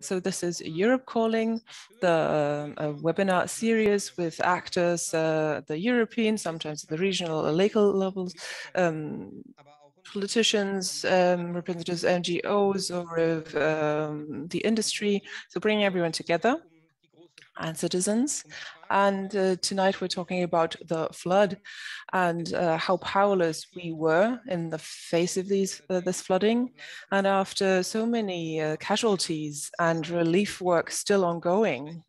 So this is Europe Calling, the uh, webinar series with actors, uh, the European, sometimes the regional or local levels, um, politicians, um, representatives, NGOs, or of um, the industry. So bringing everyone together and citizens. And uh, tonight we're talking about the flood and uh, how powerless we were in the face of these uh, this flooding. And after so many uh, casualties and relief work still ongoing,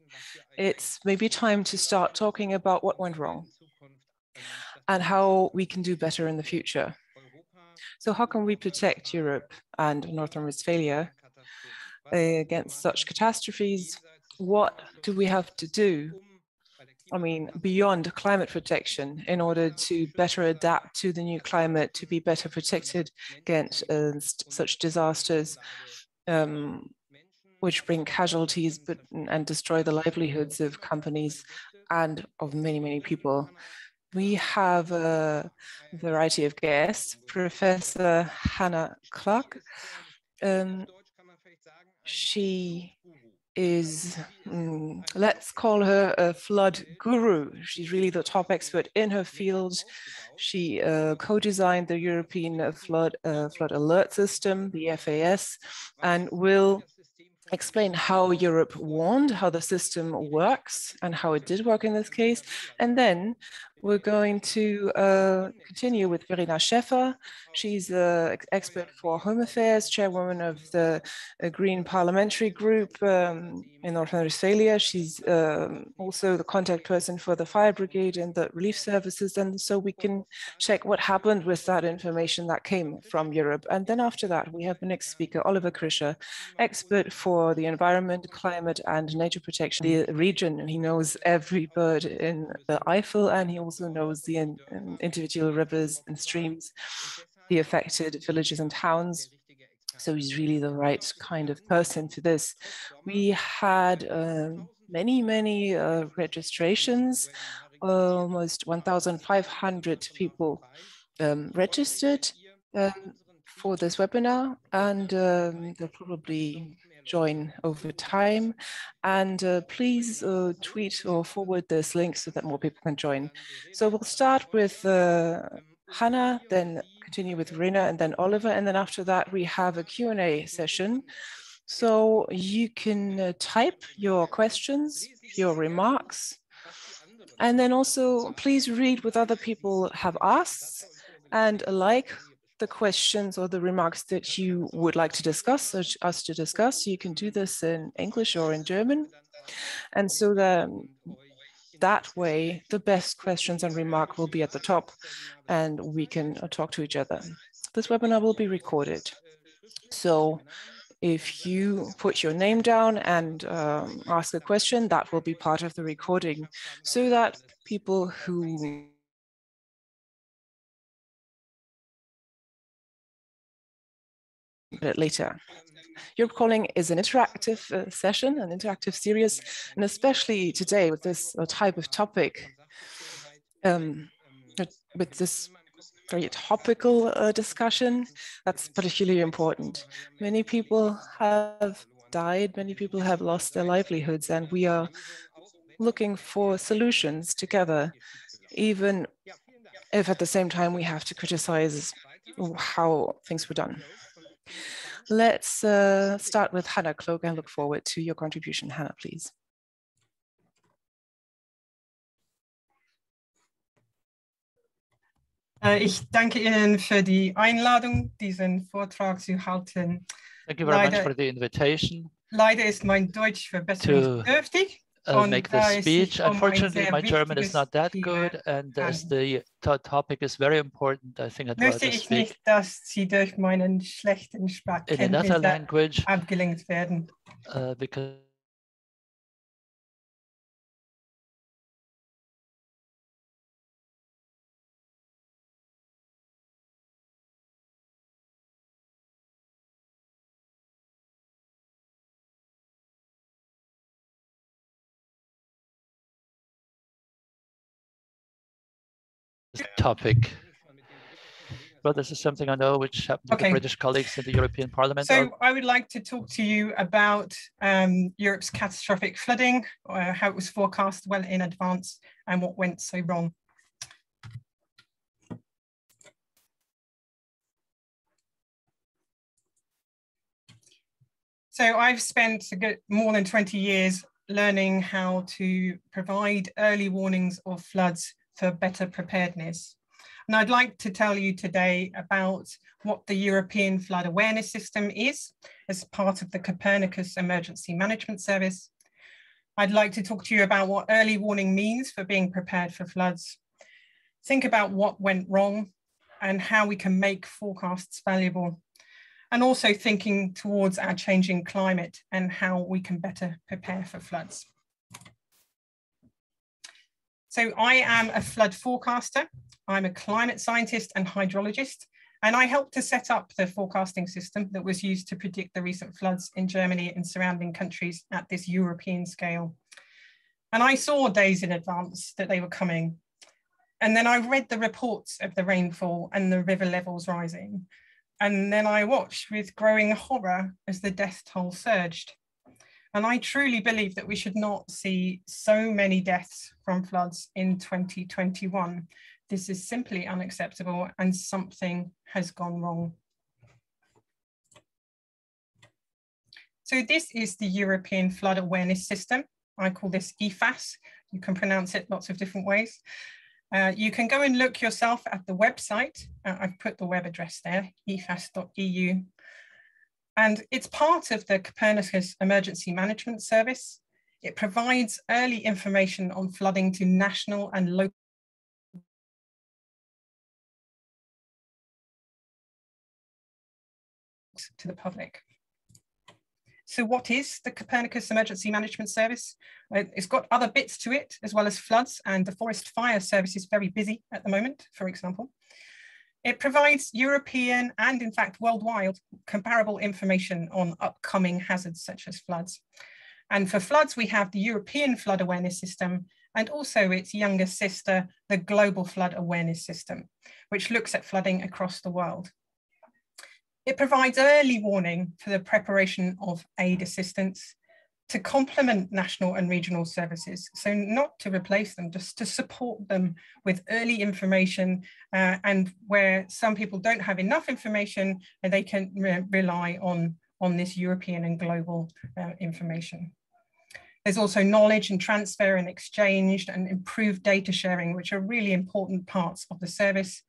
it's maybe time to start talking about what went wrong and how we can do better in the future. So how can we protect Europe and North Rhine-Westphalia uh, against such catastrophes what do we have to do? I mean, beyond climate protection in order to better adapt to the new climate, to be better protected against uh, such disasters, um, which bring casualties but, and destroy the livelihoods of companies and of many, many people. We have a variety of guests. Professor Hannah Cloke. Um, she is, mm, let's call her a flood guru. She's really the top expert in her field. She uh, co-designed the European flood, uh, flood alert system, the EFAS, and will explain how Europe warned, how the system works, and how it did work in this case. And then we're going to uh, continue with Verena Schäffer. She's an expert for home affairs, chairwoman of the uh, Green Parliamentary Group um, in North Rhine-Westphalia. She's um, also the contact person for the fire brigade and the relief services. And so we can check what happened with that information that came from Europe. And then after that, we have the next speaker, Oliver Krischer, expert for the environment, climate and nature protection, the region. He knows every bird in the Eifel and he also knows the um, individual rivers and streams, the affected villages and towns. So he's really the right kind of person for this. We had uh, many, many uh, registrations, almost 1,500 people um, registered um, for this webinar, and um, they're probably join over time. And uh, please uh, tweet or forward this link so that more people can join. So we'll start with uh, Hannah, then continue with Rina, and then Oliver. And then after that, we have a Q&A session. So you can uh, type your questions, your remarks, and then also please read what other people have asked and like the questions or the remarks that you would like to discuss, us to discuss. You can do this in English or in German. And so that, that way, the best questions and remark will be at the top and we can uh, talk to each other. This webinar will be recorded. So if you put your name down and um, ask a question, that will be part of the recording so that people who later. Europe Calling is an interactive uh, session, an interactive series, and especially today with this uh, type of topic, um, with this very topical uh, discussion, that's particularly important. Many people have died, many people have lost their livelihoods, and we are looking for solutions together, even if at the same time we have to criticize how things were done. Let's uh, start with Hannah Cloke and look forward to your contribution. Hannah, please. Äh, ich danke Ihnen für die Einladung, diesen Vortrag zu halten. Thank you very leider, much for the invitation. Leider ist mein Deutsch verbesserungsbedürftig uh, make the speech. Unfortunately, my German is not that good, and as the topic is very important, I think I'd rather speak nicht, dass Sie durch meinen schlechten in another language abgelenkt werden. Uh, because topic. But this is something I know which happened okay. to British colleagues in the European Parliament. So I would like to talk to you about um, Europe's catastrophic flooding, uh, how it was forecast well in advance and what went so wrong. So I've spent more than 20 years learning how to provide early warnings of floods for better preparedness. And I'd like to tell you today about what the European Flood Awareness System is as part of the Copernicus Emergency Management Service. I'd like to talk to you about what early warning means for being prepared for floods. Think about what went wrong and how we can make forecasts valuable and also thinking towards our changing climate and how we can better prepare for floods. So I am a flood forecaster. I'm a climate scientist and hydrologist, and I helped to set up the forecasting system that was used to predict the recent floods in Germany and surrounding countries at this European scale. And I saw days in advance that they were coming. And then I read the reports of the rainfall and the river levels rising. And then I watched with growing horror as the death toll surged. And I truly believe that we should not see so many deaths from floods in 2021. This is simply unacceptable and something has gone wrong. So this is the European Flood Awareness System. I call this EFAS. You can pronounce it lots of different ways. Uh, you can go and look yourself at the website. Uh, I've put the web address there, efas.eu. And it's part of the Copernicus Emergency Management Service. It provides early information on flooding to national and local to the public. So what is the Copernicus Emergency Management Service? Uh, it's got other bits to it, as well as floods, and the Forest Fire Service is very busy at the moment, for example. It provides European and, in fact, worldwide comparable information on upcoming hazards such as floods. And for floods, we have the European Flood Awareness System and also its younger sister, the Global Flood Awareness System, which looks at flooding across the world. It provides early warning for the preparation of aid assistance to complement national and regional services. So not to replace them, just to support them with early information uh, and where some people don't have enough information and they can re rely on, on this European and global uh, information. There's also knowledge and transfer and exchange and improved data sharing, which are really important parts of the service.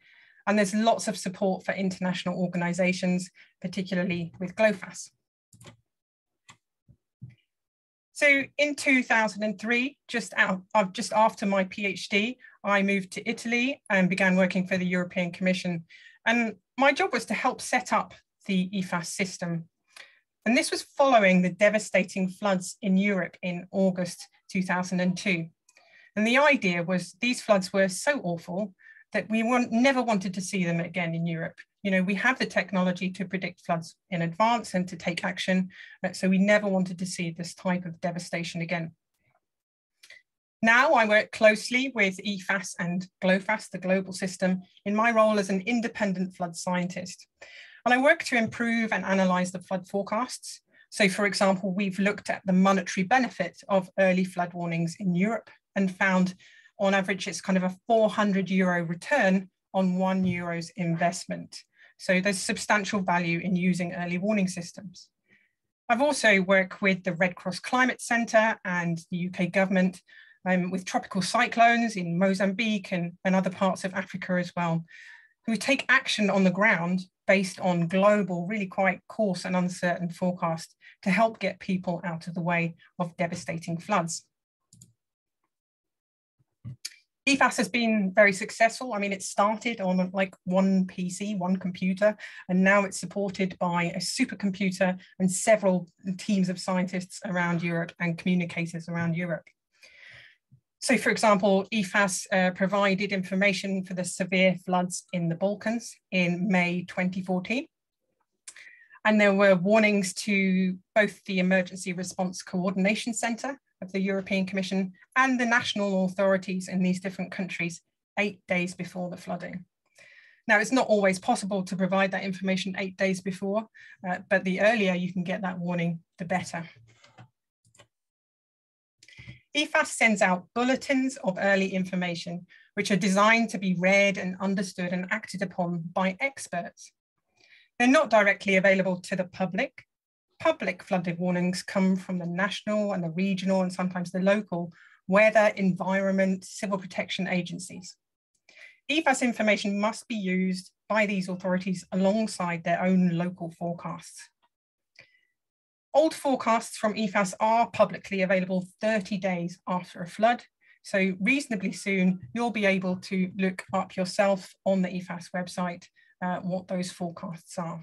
And there's lots of support for international organizations, particularly with GLOFAS. So in 2003, just out, uh, just after my PhD, I moved to Italy and began working for the European Commission. And my job was to help set up the EFAS system. And this was following the devastating floods in Europe in August 2002. And the idea was these floods were so awful that we want, never wanted to see them again in Europe. You know, we have the technology to predict floods in advance and to take action. So we never wanted to see this type of devastation again. Now I work closely with EFAS and GLOFAS, the global system, in my role as an independent flood scientist. And I work to improve and analyze the flood forecasts. So for example, we've looked at the monetary benefit of early flood warnings in Europe and found on average, it's kind of a 400 euro return on one euro's investment. So there's substantial value in using early warning systems. I've also worked with the Red Cross Climate Centre and the UK government um, with tropical cyclones in Mozambique and, and other parts of Africa as well, who take action on the ground based on global, really quite coarse and uncertain forecasts to help get people out of the way of devastating floods. EFAS has been very successful. I mean, it started on like one PC, one computer, and now it's supported by a supercomputer and several teams of scientists around Europe and communicators around Europe. So for example, EFAS uh, provided information for the severe floods in the Balkans in May 2014. And there were warnings to both the Emergency Response Coordination Centre of the European Commission and the national authorities in these different countries eight days before the flooding. Now, it's not always possible to provide that information eight days before, uh, but the earlier you can get that warning, the better. EFAS sends out bulletins of early information, which are designed to be read and understood and acted upon by experts. They're not directly available to the public. Public flooding warnings come from the national and the regional and sometimes the local weather, environment, civil protection agencies. EFAS information must be used by these authorities alongside their own local forecasts. Old forecasts from EFAS are publicly available 30 days after a flood. So reasonably soon, you'll be able to look up yourself on the EFAS website uh, what those forecasts are.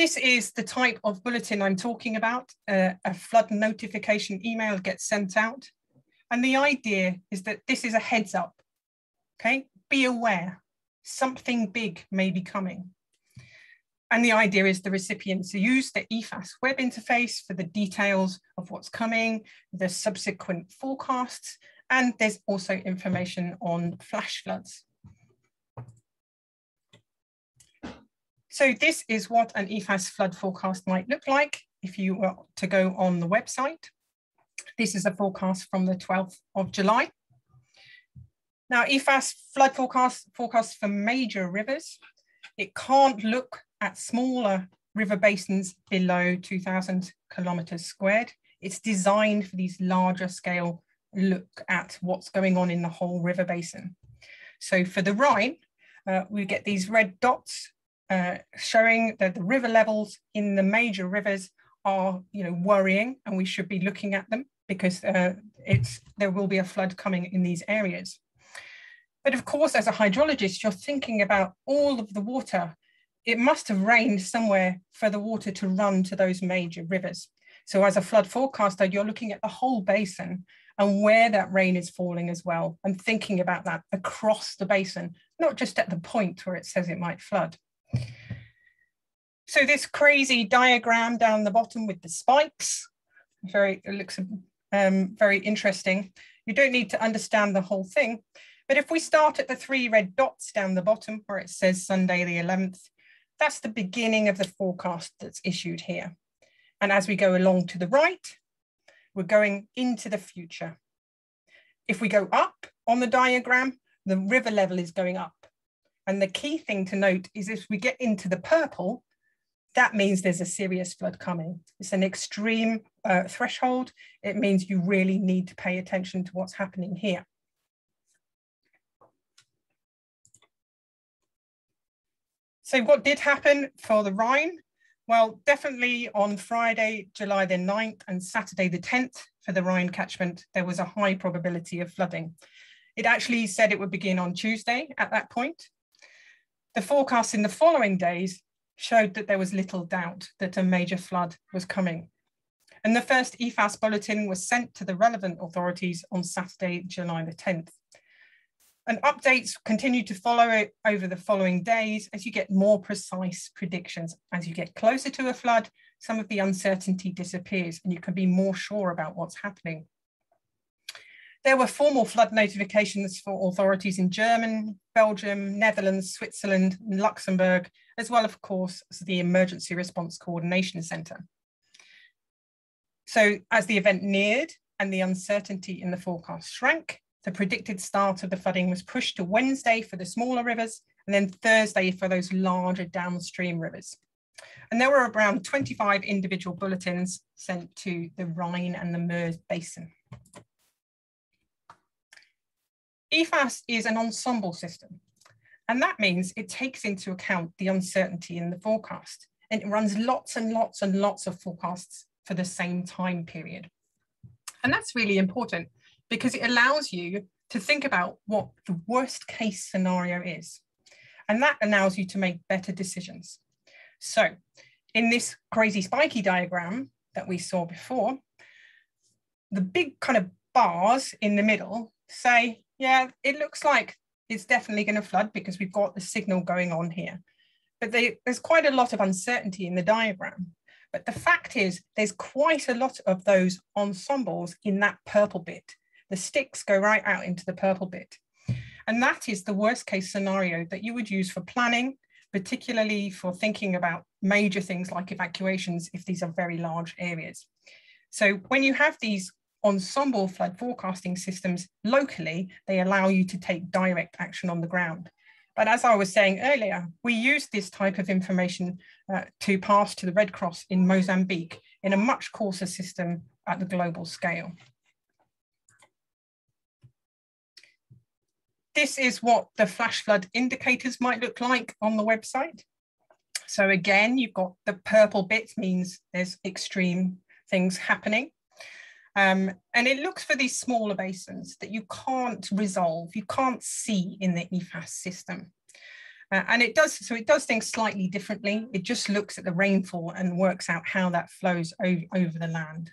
This is the type of bulletin I'm talking about. Uh, a flood notification email gets sent out. And the idea is that this is a heads up, okay? Be aware, something big may be coming. And the idea is the recipients use the EFAS web interface for the details of what's coming, the subsequent forecasts, and there's also information on flash floods. So this is what an EFAS flood forecast might look like if you were to go on the website. This is a forecast from the 12th of July. Now EFAS flood forecast forecast for major rivers. It can't look at smaller river basins below 2000 kilometers squared. It's designed for these larger scale look at what's going on in the whole river basin. So for the Rhine, uh, we get these red dots uh, showing that the river levels in the major rivers are you know, worrying and we should be looking at them because uh, it's, there will be a flood coming in these areas. But of course, as a hydrologist, you're thinking about all of the water it must have rained somewhere for the water to run to those major rivers. So as a flood forecaster, you're looking at the whole basin and where that rain is falling as well, and thinking about that across the basin, not just at the point where it says it might flood. So this crazy diagram down the bottom with the spikes, very, it looks um, very interesting. You don't need to understand the whole thing, but if we start at the three red dots down the bottom where it says Sunday the 11th, that's the beginning of the forecast that's issued here. And as we go along to the right, we're going into the future. If we go up on the diagram, the river level is going up. And the key thing to note is if we get into the purple, that means there's a serious flood coming. It's an extreme uh, threshold. It means you really need to pay attention to what's happening here. So what did happen for the Rhine? Well, definitely on Friday, July the 9th and Saturday the 10th for the Rhine catchment, there was a high probability of flooding. It actually said it would begin on Tuesday at that point. The forecast in the following days showed that there was little doubt that a major flood was coming. And the first EFAS bulletin was sent to the relevant authorities on Saturday, July the 10th. And updates continue to follow it over the following days as you get more precise predictions. As you get closer to a flood, some of the uncertainty disappears and you can be more sure about what's happening. There were formal flood notifications for authorities in Germany, Belgium, Netherlands, Switzerland, and Luxembourg, as well, of course, as the Emergency Response Coordination Centre. So as the event neared and the uncertainty in the forecast shrank, the predicted start of the flooding was pushed to Wednesday for the smaller rivers and then Thursday for those larger downstream rivers. And there were around 25 individual bulletins sent to the Rhine and the Meuse basin. EFAS is an ensemble system, and that means it takes into account the uncertainty in the forecast, and it runs lots and lots and lots of forecasts for the same time period. And that's really important because it allows you to think about what the worst case scenario is. And that allows you to make better decisions. So in this crazy spiky diagram that we saw before, the big kind of bars in the middle say, yeah, it looks like it's definitely going to flood because we've got the signal going on here. But they, there's quite a lot of uncertainty in the diagram. But the fact is, there's quite a lot of those ensembles in that purple bit. The sticks go right out into the purple bit. And that is the worst case scenario that you would use for planning, particularly for thinking about major things like evacuations if these are very large areas. So when you have these ensemble flood forecasting systems locally, they allow you to take direct action on the ground. But as I was saying earlier, we use this type of information uh, to pass to the Red Cross in Mozambique in a much coarser system at the global scale. This is what the flash flood indicators might look like on the website. So again, you've got the purple bit means there's extreme things happening. Um, and it looks for these smaller basins that you can't resolve, you can't see in the EFAS system. Uh, and it does, so it does things slightly differently. It just looks at the rainfall and works out how that flows over, over the land.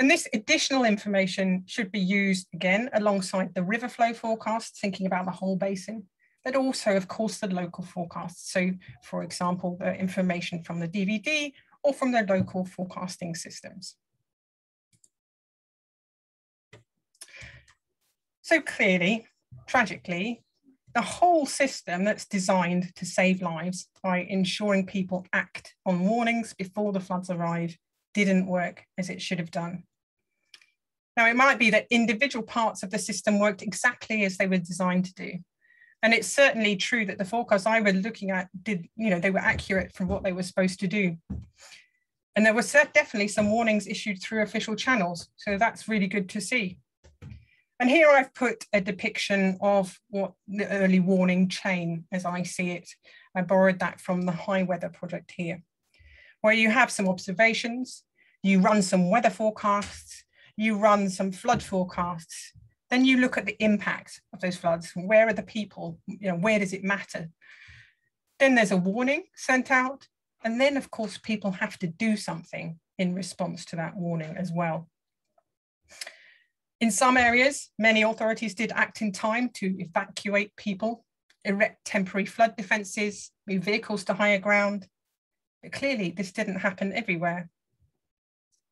And this additional information should be used again alongside the river flow forecast, thinking about the whole basin, but also of course the local forecasts. So for example, the information from the DWD or from the local forecasting systems. So clearly, tragically, the whole system that's designed to save lives by ensuring people act on warnings before the floods arrive didn't work as it should have done. Now, it might be that individual parts of the system worked exactly as they were designed to do. And it's certainly true that the forecasts I was looking at did, you know, they were accurate from what they were supposed to do. And there were definitely some warnings issued through official channels. So that's really good to see. And here I've put a depiction of what the early warning chain as I see it. I borrowed that from the HIWeather project here, where you have some observations, you run some weather forecasts, you run some flood forecasts, then you look at the impact of those floods. Where are the people? You know, where does it matter? Then there's a warning sent out. And then of course, people have to do something in response to that warning as well. In some areas, many authorities did act in time to evacuate people, erect temporary flood defences, move vehicles to higher ground. But clearly, this didn't happen everywhere.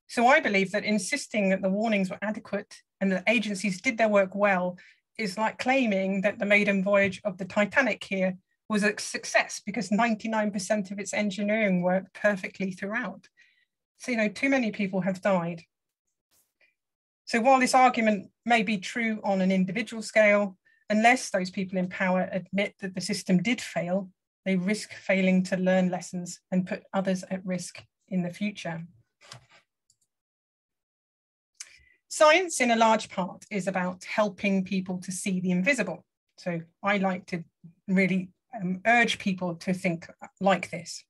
So I believe that insisting that the warnings were adequate and that agencies did their work well is like claiming that the maiden voyage of the Titanic here was a success because 99% of its engineering worked perfectly throughout. So, you know, too many people have died. So while this argument may be true on an individual scale, unless those people in power admit that the system did fail, they risk failing to learn lessons and put others at risk in the future. Science, in a large part, is about helping people to see the invisible. So I like to really um, urge people to think like this.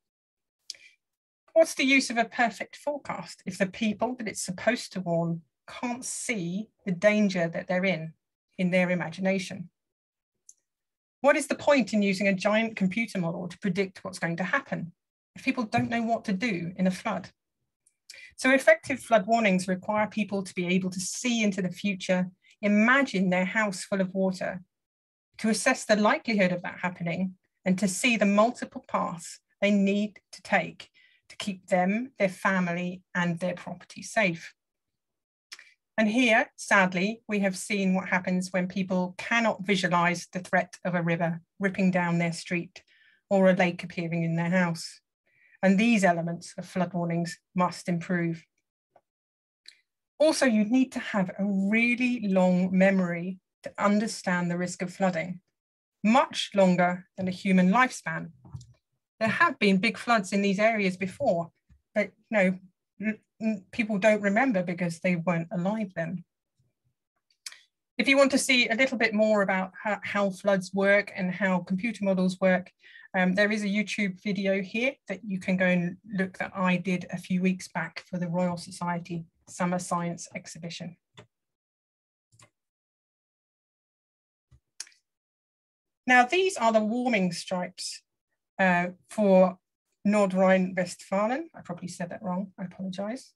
What's the use of a perfect forecast if the people that it's supposed to warn can't see the danger that they're in in their imagination. What is the point in using a giant computer model to predict what's going to happen if people don't know what to do in a flood? So effective flood warnings require people to be able to see into the future, imagine their house full of water, to assess the likelihood of that happening, and to see the multiple paths they need to take to keep them, their family, and their property safe. And here, sadly, we have seen what happens when people cannot visualize the threat of a river ripping down their street or a lake appearing in their house. And these elements of flood warnings must improve. Also, you need to have a really long memory to understand the risk of flooding, much longer than a human lifespan. There have been big floods in these areas before, but you know, people don't remember because they weren't alive then. If you want to see a little bit more about how, floods work and how computer models work, um, there is a YouTube video here that you can go and look that I did a few weeks back for the Royal Society Summer Science Exhibition. Now, these are the warming stripes uh, for Nordrhein-Westfalen. I probably said that wrong, I apologize.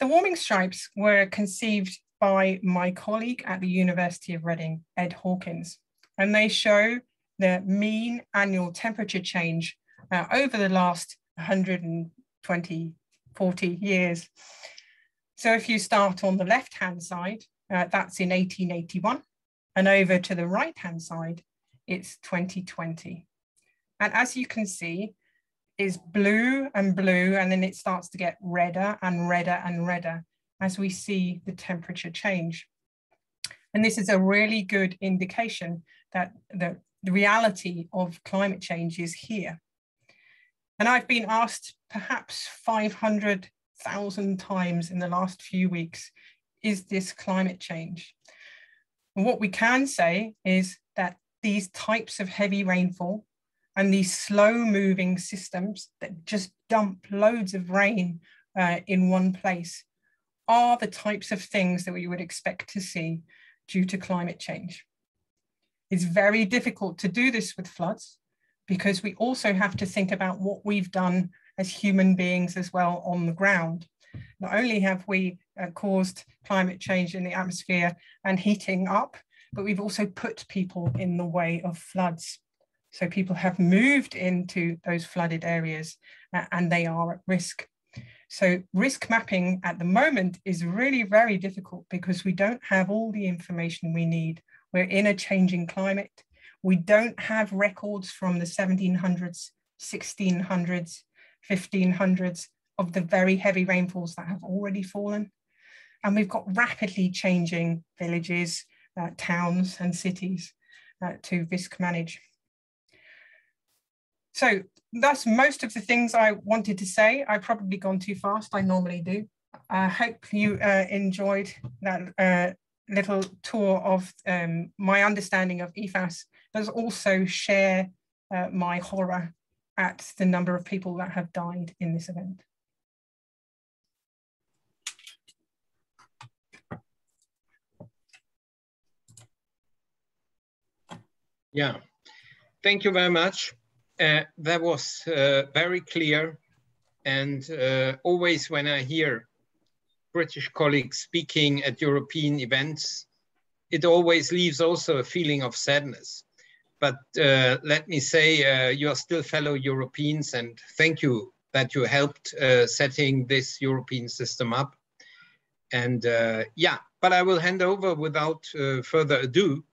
The warming stripes were conceived by my colleague at the University of Reading, Ed Hawkins, and they show the mean annual temperature change uh, over the last 120, 40 years. So if you start on the left-hand side, uh, that's in 1881, And over to the right-hand side, it's 2020. And as you can see, is blue and blue, and then it starts to get redder and redder and redder as we see the temperature change. And this is a really good indication that the, the reality of climate change is here. And I've been asked perhaps 500,000 times in the last few weeks, is this climate change? And what we can say is that these types of heavy rainfall and these slow moving systems that just dump loads of rain uh, in one place are the types of things that we would expect to see due to climate change. It's very difficult to do this with floods because we also have to think about what we've done as human beings as well on the ground. Not only have we uh, caused climate change in the atmosphere and heating up, but we've also put people in the way of floods. So people have moved into those flooded areas and they are at risk. So risk mapping at the moment is really very difficult because we don't have all the information we need. We're in a changing climate. We don't have records from the 1700s, 1600s, 1500s of the very heavy rainfalls that have already fallen. And we've got rapidly changing villages, uh, towns and cities uh, to risk manage. So that's most of the things I wanted to say. I've probably gone too fast, I normally do. I hope you uh, enjoyed that uh, little tour of um, my understanding of EFAS, but also share uh, my horror at the number of people that have died in this event. Yeah, thank you very much. Uh, that was uh, very clear. And uh, always when I hear British colleagues speaking at European events, it always leaves also a feeling of sadness. But uh, let me say, uh, you are still fellow Europeans and thank you that you helped setting this European system up. And yeah, but I will hand over without further ado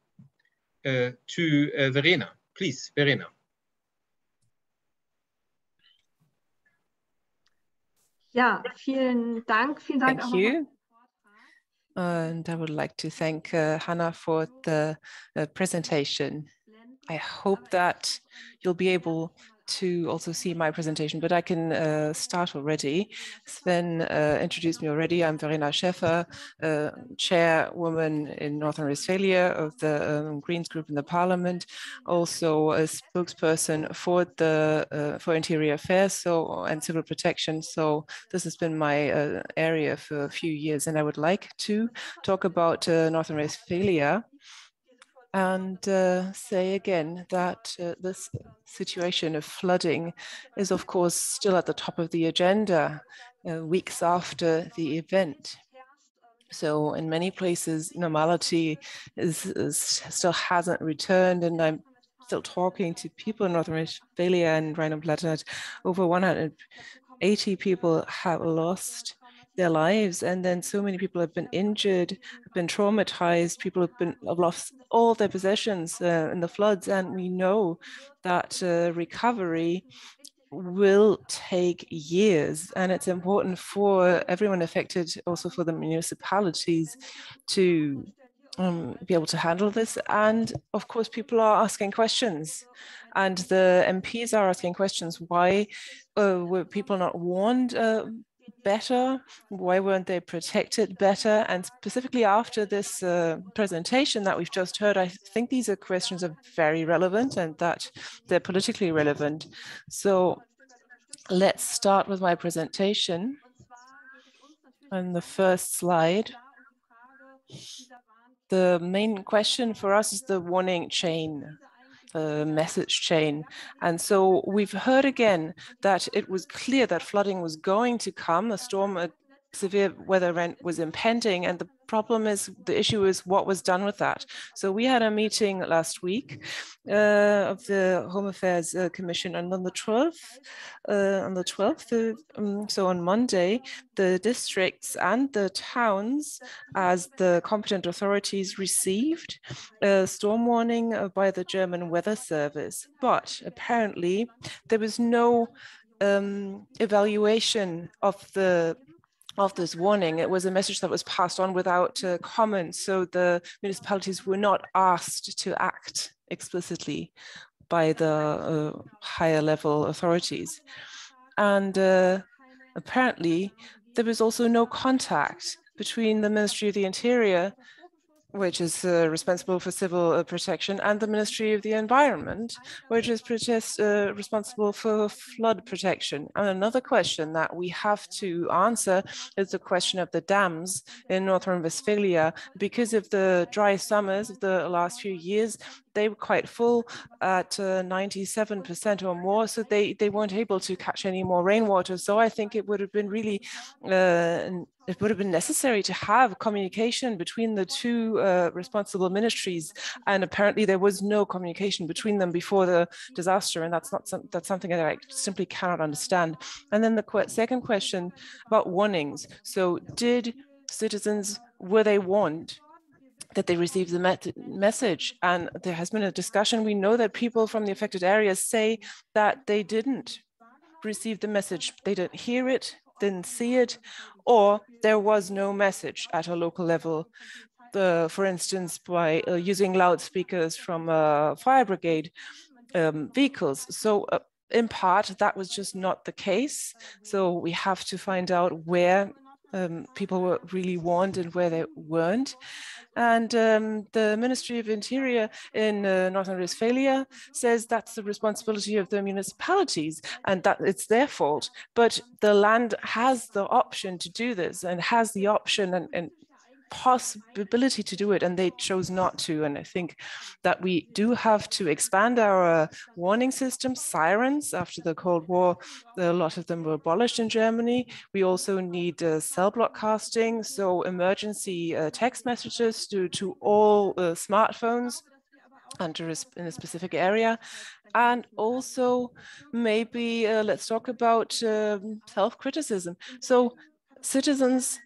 to Verena. Please, Verena. Ja, vielen Dank. Vielen Dank Thank you. And I would like to thank uh, Hannah for the uh, presentation. I hope that you'll be able to also see my presentation, but I can uh, start already. Sven uh, introduced me already. I'm Verena Schäffer, uh, chairwoman in North Rhine-Westphalia of the um, Greens group in the parliament, also a spokesperson for the uh, for interior affairs so and civil protection. So this has been my uh, area for a few years, and I would like to talk about uh, North Rhine-Westphalia and uh, say again that uh, this situation of flooding is, of course, still at the top of the agenda uh, weeks after the event. So in many places, normality is, is, still hasn't returned, and I'm still talking to people in North Rhine-Westphalia and Rhineland-Palatinate. Over 180 people have lost their lives and then so many people have been injured have been traumatized people have been have lost all their possessions uh, in the floods and we know that uh, recovery will take years and it's important for everyone affected also for the municipalities to um, be able to handle this. And of course people are asking questions and the MPs are asking questions. Why uh, were people not warned uh, better? Why weren't they protected better? And specifically after this uh, presentation that we've just heard, I think these are questions are very relevant and that they're politically relevant. So let's start with my presentation. On the first slide, the main question for us is the warning chain the message chain. And so we've heard again that it was clear that flooding was going to come. The storm severe weather event was impending and the problem is the issue is what was done with that. So we had a meeting last week uh, of the home affairs uh, commission and on the 12th uh, on the 12th um, so on monday the districts and the towns as the competent authorities received a storm warning uh, by the german weather service. But apparently there was no um, evaluation of the of this warning. It was a message that was passed on without uh, comment. So the municipalities were not asked to act explicitly by the uh, higher level authorities. And uh, apparently, there was also no contact between the Ministry of the Interior which is uh, responsible for civil uh, protection, and the Ministry of the Environment, which is protest, uh, responsible for flood protection. And another question that we have to answer is the question of the dams in North Rhine-Westphalia. Because of the dry summers of the last few years, they were quite full at 97% uh, or more, so they, they weren't able to catch any more rainwater. So I think it would have been really uh, it would have been necessary to have communication between the two uh, responsible ministries. And apparently there was no communication between them before the disaster and that's not some, that's something that i simply cannot understand. And then the qu second question about warnings. So did citizens were they warned that they received the message and there has been a discussion we know that people from the affected areas say that they didn't receive the message they didn't hear it didn't see it, or there was no message at a local level. The, for instance, by uh, using loudspeakers from uh, fire brigade um, vehicles. So uh, in part, that was just not the case. So we have to find out where um, people were really warned and where they weren't. And um, the Ministry of Interior in uh, North Rhine-Westphalia says that's the responsibility of the municipalities and that it's their fault. But the land has the option to do this and has the option and, and possibility to do it and they chose not to. And i think that we do have to expand our warning system sirens. After the cold war a lot of them were abolished in germany. We also need uh, cell broadcasting so emergency uh, text messages to, to all uh, smartphones and in a specific area. And also maybe uh, let's talk about um, self-criticism. So citizens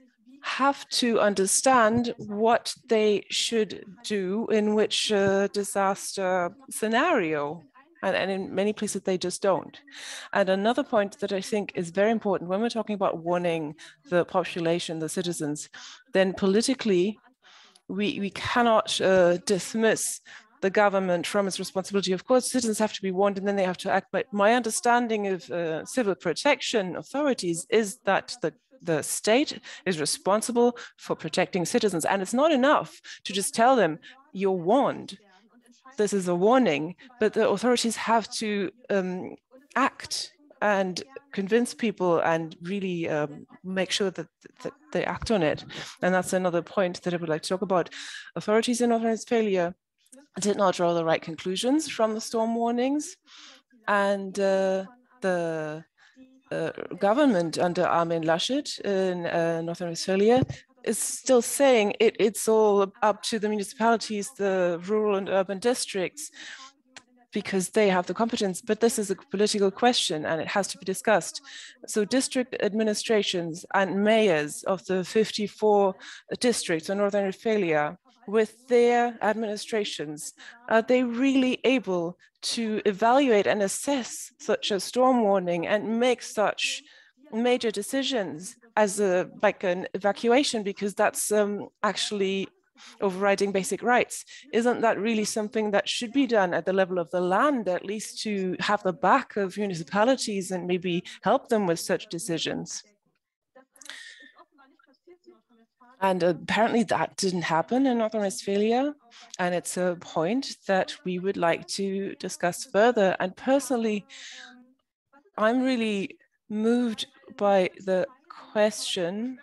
have to understand what they should do in which uh, disaster scenario. And, and, in many places, they just don't. And another point that I think is very important when we're talking about warning the population, the citizens, then politically, we, we cannot uh, dismiss the government from its responsibility. Of course, citizens have to be warned and then they have to act. But my understanding of uh, civil protection authorities is that the the state is responsible for protecting citizens. And it's not enough to just tell them, you're warned. This is a warning, but the authorities have to um, act and convince people and really um, make sure that, that, they act on it. And that's another point that I would like to talk about. Authorities in North Rhine-Westphalia did not draw the right conclusions from the storm warnings. And uh, the uh, government under Armin Laschet in uh, North Rhine-Westphalia is still saying it, it's all up to the municipalities, the rural and urban districts, because they have the competence. But this is a political question and it has to be discussed. So district administrations and mayors of the 54 districts in North Rhine-Westphalia with their administrations, are they really able to evaluate and assess such a storm warning and make such major decisions as a like an evacuation? Because that's um, actually overriding basic rights. Isn't that really something that should be done at the level of the land at least to have the back of municipalities and maybe help them with such decisions and apparently that didn't happen in North Rhine-Westphalia. And it's a point that we would like to discuss further. And personally, I'm really moved by the question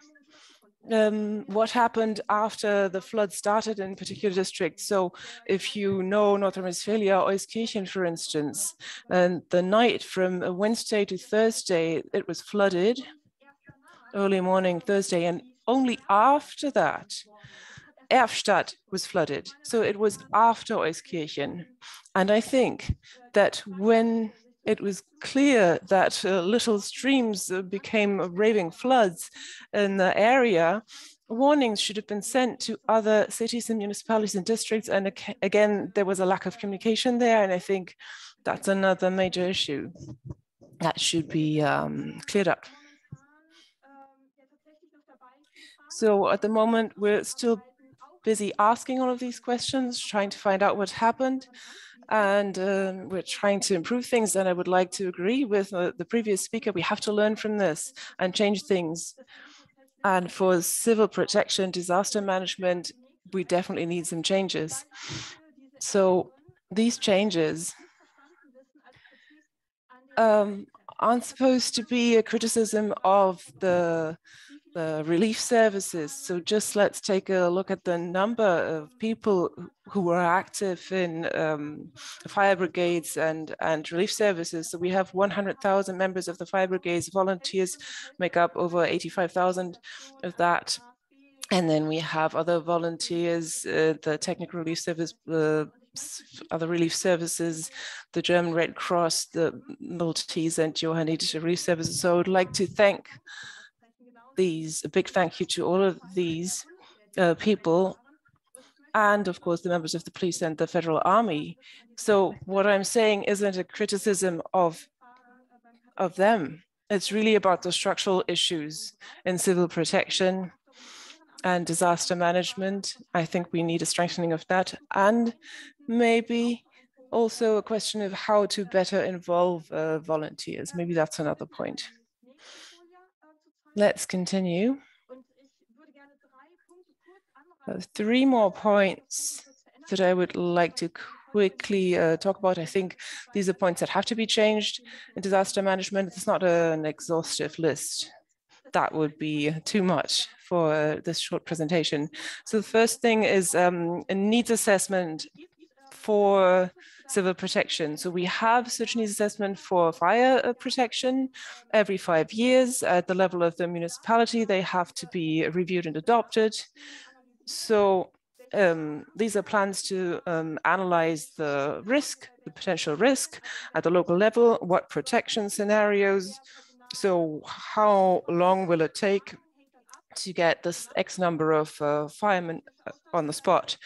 um, what happened after the flood started in particular districts. So if you know North Rhine-Westphalia, Euskirchen, for instance, and the night from Wednesday to Thursday, it was flooded early morning Thursday. And only after that, Erftstadt was flooded. So it was after Euskirchen. And I think that when it was clear that uh, little streams uh, became raving floods in the area, warnings should have been sent to other cities and municipalities and districts. And again, there was a lack of communication there. And I think that's another major issue that should be um, cleared up. So at the moment, we're still busy asking all of these questions, trying to find out what happened. And um, we're trying to improve things. And I would like to agree with uh, the previous speaker. We have to learn from this and change things. And for civil protection, disaster management, we definitely need some changes. So these changes um, aren't supposed to be a criticism of the relief services. So just let's take a look at the number of people who are active in um, fire brigades and, and relief services. So we have 100,000 members of the fire brigades. Volunteers make up over 85,000 of that. And then we have other volunteers, uh, the technical relief service, uh, other relief services, the German Red Cross, the Maltese and Johannite relief services. So I would like to thank these, a big thank you to all of these uh, people and of course the members of the police and the federal army. So what I'm saying isn't a criticism of, of them. It's really about the structural issues in civil protection and disaster management. I think we need a strengthening of that and maybe also a question of how to better involve uh, volunteers. Maybe that's another point. Let's continue. Uh, three more points that I would like to quickly uh, talk about. I think these are points that have to be changed in disaster management. It's not an exhaustive list. That would be too much for uh, this short presentation. So the first thing is um, a needs assessment for civil protection. So we have such needs assessment for fire uh, protection every five years at the level of the municipality. They have to be reviewed and adopted. So um, these are plans to um, analyze the risk, the potential risk at the local level, what protection scenarios. So how long will it take to get this X number of uh, firemen uh, on the spot?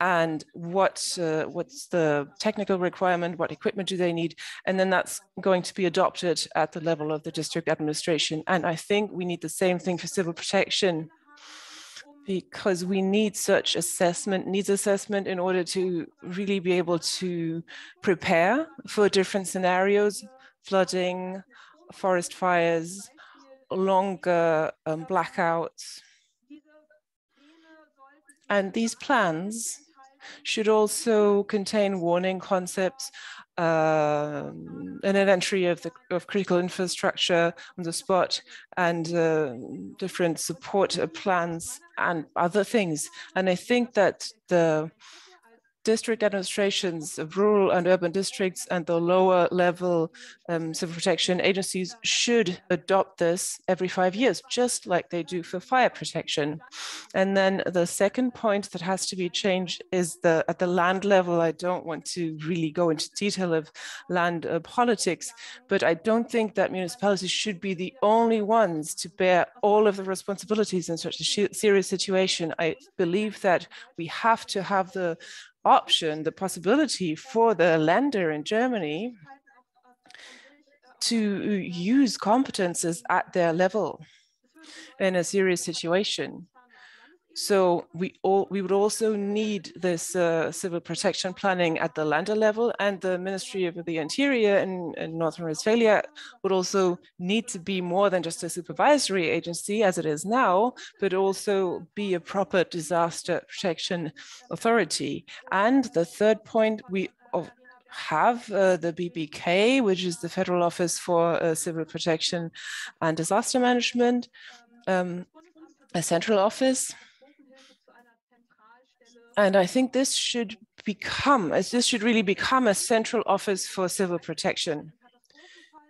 And what uh, what's the technical requirement, what equipment do they need, and then that's going to be adopted at the level of the district administration. And I think we need the same thing for civil protection because we need such assessment, needs assessment in order to really be able to prepare for different scenarios, flooding, forest fires, longer um, blackouts. And these plans should also contain warning concepts um, an inventory of the of critical infrastructure on the spot and uh, different support plans and other things. And I think that the district administrations of rural and urban districts and the lower level um, civil protection agencies should adopt this every five years, just like they do for fire protection. And then the second point that has to be changed is the at the land level. I don't want to really go into detail of land uh, politics, but I don't think that municipalities should be the only ones to bear all of the responsibilities in such a serious situation. I believe that we have to have the option, the possibility for the Länder in Germany to use competences at their level in a serious situation. So we all we would also need this uh, civil protection planning at the Länder level, and the Ministry of the Interior in, in Northern Westphalia would also need to be more than just a supervisory agency as it is now, but also be a proper disaster protection authority. And the third point, we have uh, the BBK, which is the Federal Office for uh, Civil Protection and Disaster Management, um, a central office and I think this should become, this should really become a central office for civil protection.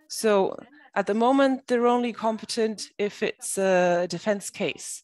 So At the moment, they're only competent if it's a defense case.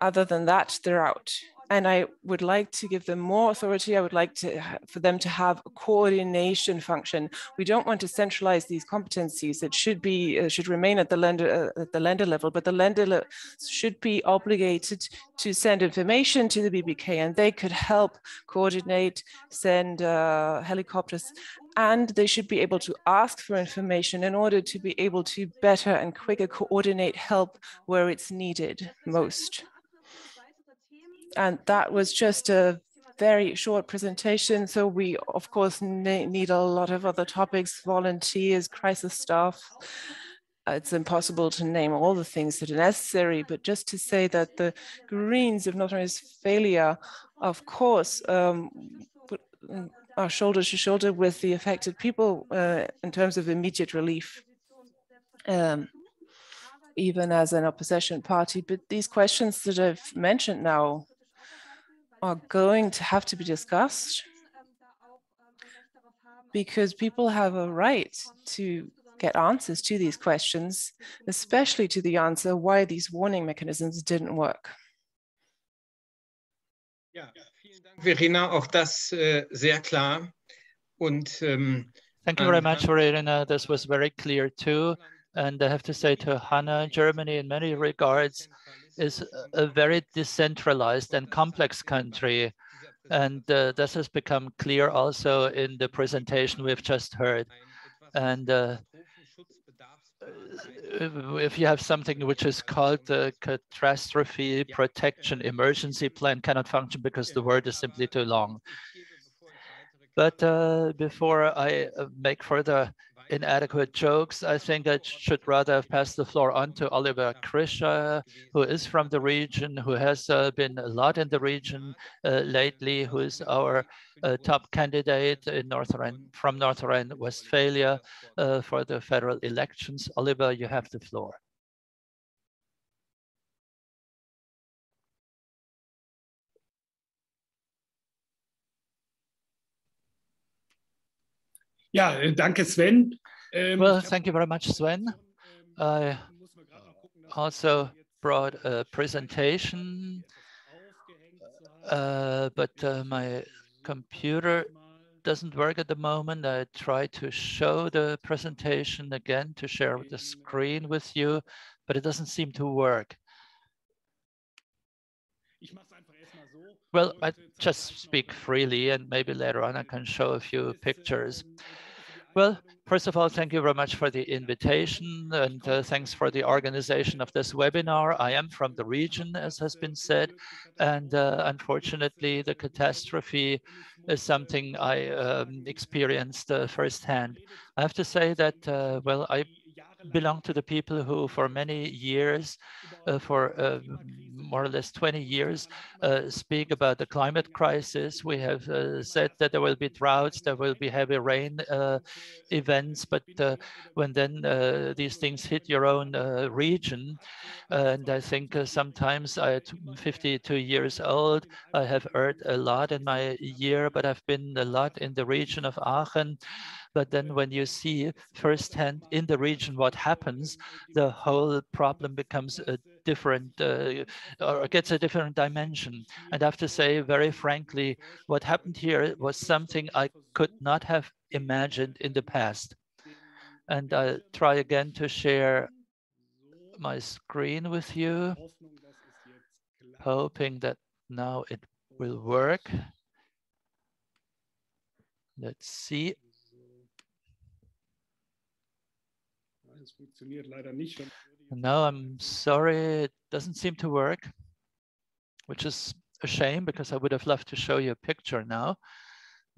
Other than that, they're out and I would like to give them more authority. I would like to for them to have a coordination function. We don't want to centralize these competencies. It should be uh, should remain at the lender uh, at the Länder level, but the Länder should be obligated to send information to the BBK, and they could help coordinate, send uh, helicopters, and they should be able to ask for information in order to be able to better and quicker coordinate help where it's needed most. And that was just a very short presentation. So we, of course, need a lot of other topics, volunteers, crisis staff. It's impossible to name all the things that are necessary, but just to say that the Greens of North Rhine-Westphalia, of course, um, are shoulder to shoulder with the affected people uh, in terms of immediate relief. Um, even as an opposition party. But these questions that I've mentioned now are going to have to be discussed because people have a right to get answers to these questions, especially to the answer why these warning mechanisms didn't work. Ja, vielen Dank, Verena, auch das äh, sehr klar. Und, ähm, Thank you very ähm, much, Verena. This was very clear too. And I have to say to Hannah, Germany in many regards is a very decentralized and complex country. And uh, this has become clear also in the presentation we've just heard. And uh, if you have something which is called the catastrophe protection emergency plan cannot function because the word is simply too long. But uh, before I uh, make further inadequate jokes. I think I should rather have passed the floor on to Oliver Krischer, who is from the region, who has uh, been a lot in the region uh, lately, who is our uh, top candidate in North Rhine, from North Rhine-Westphalia uh, for the federal elections. Oliver, you have the floor. Ja, danke Sven. Ähm, well, thank you very much, Sven. I also brought a presentation, uh, but uh, my computer doesn't work at the moment. I tried to show the presentation again to share the screen with you, but it doesn't seem to work. Well, I just speak freely and maybe later on I can show a few pictures. Well, first of all, thank you very much for the invitation and uh, thanks for the organization of this webinar. I am from the region, as has been said, and uh, unfortunately, the catastrophe is something I um, experienced uh, firsthand. I have to say that, uh, well, I belong to the people who for many years, uh, for uh, more or less 20 years, uh, speak about the climate crisis. We have uh, said that there will be droughts, there will be heavy rain uh, events, but uh, when then these things hit your own region, and I think sometimes I, at 52 years old, I have heard a lot in my year, but I've been a lot in the region of Aachen, but then when you see firsthand in the region what happens, the whole problem becomes a different, uh, or gets a different dimension. And I have to say very frankly, what happened here was something I could not have imagined in the past. And I'll try again to share my screen with you, hoping that now it will work. Let's see. No, I'm sorry, it doesn't seem to work, which is a shame because I would have loved to show you a picture now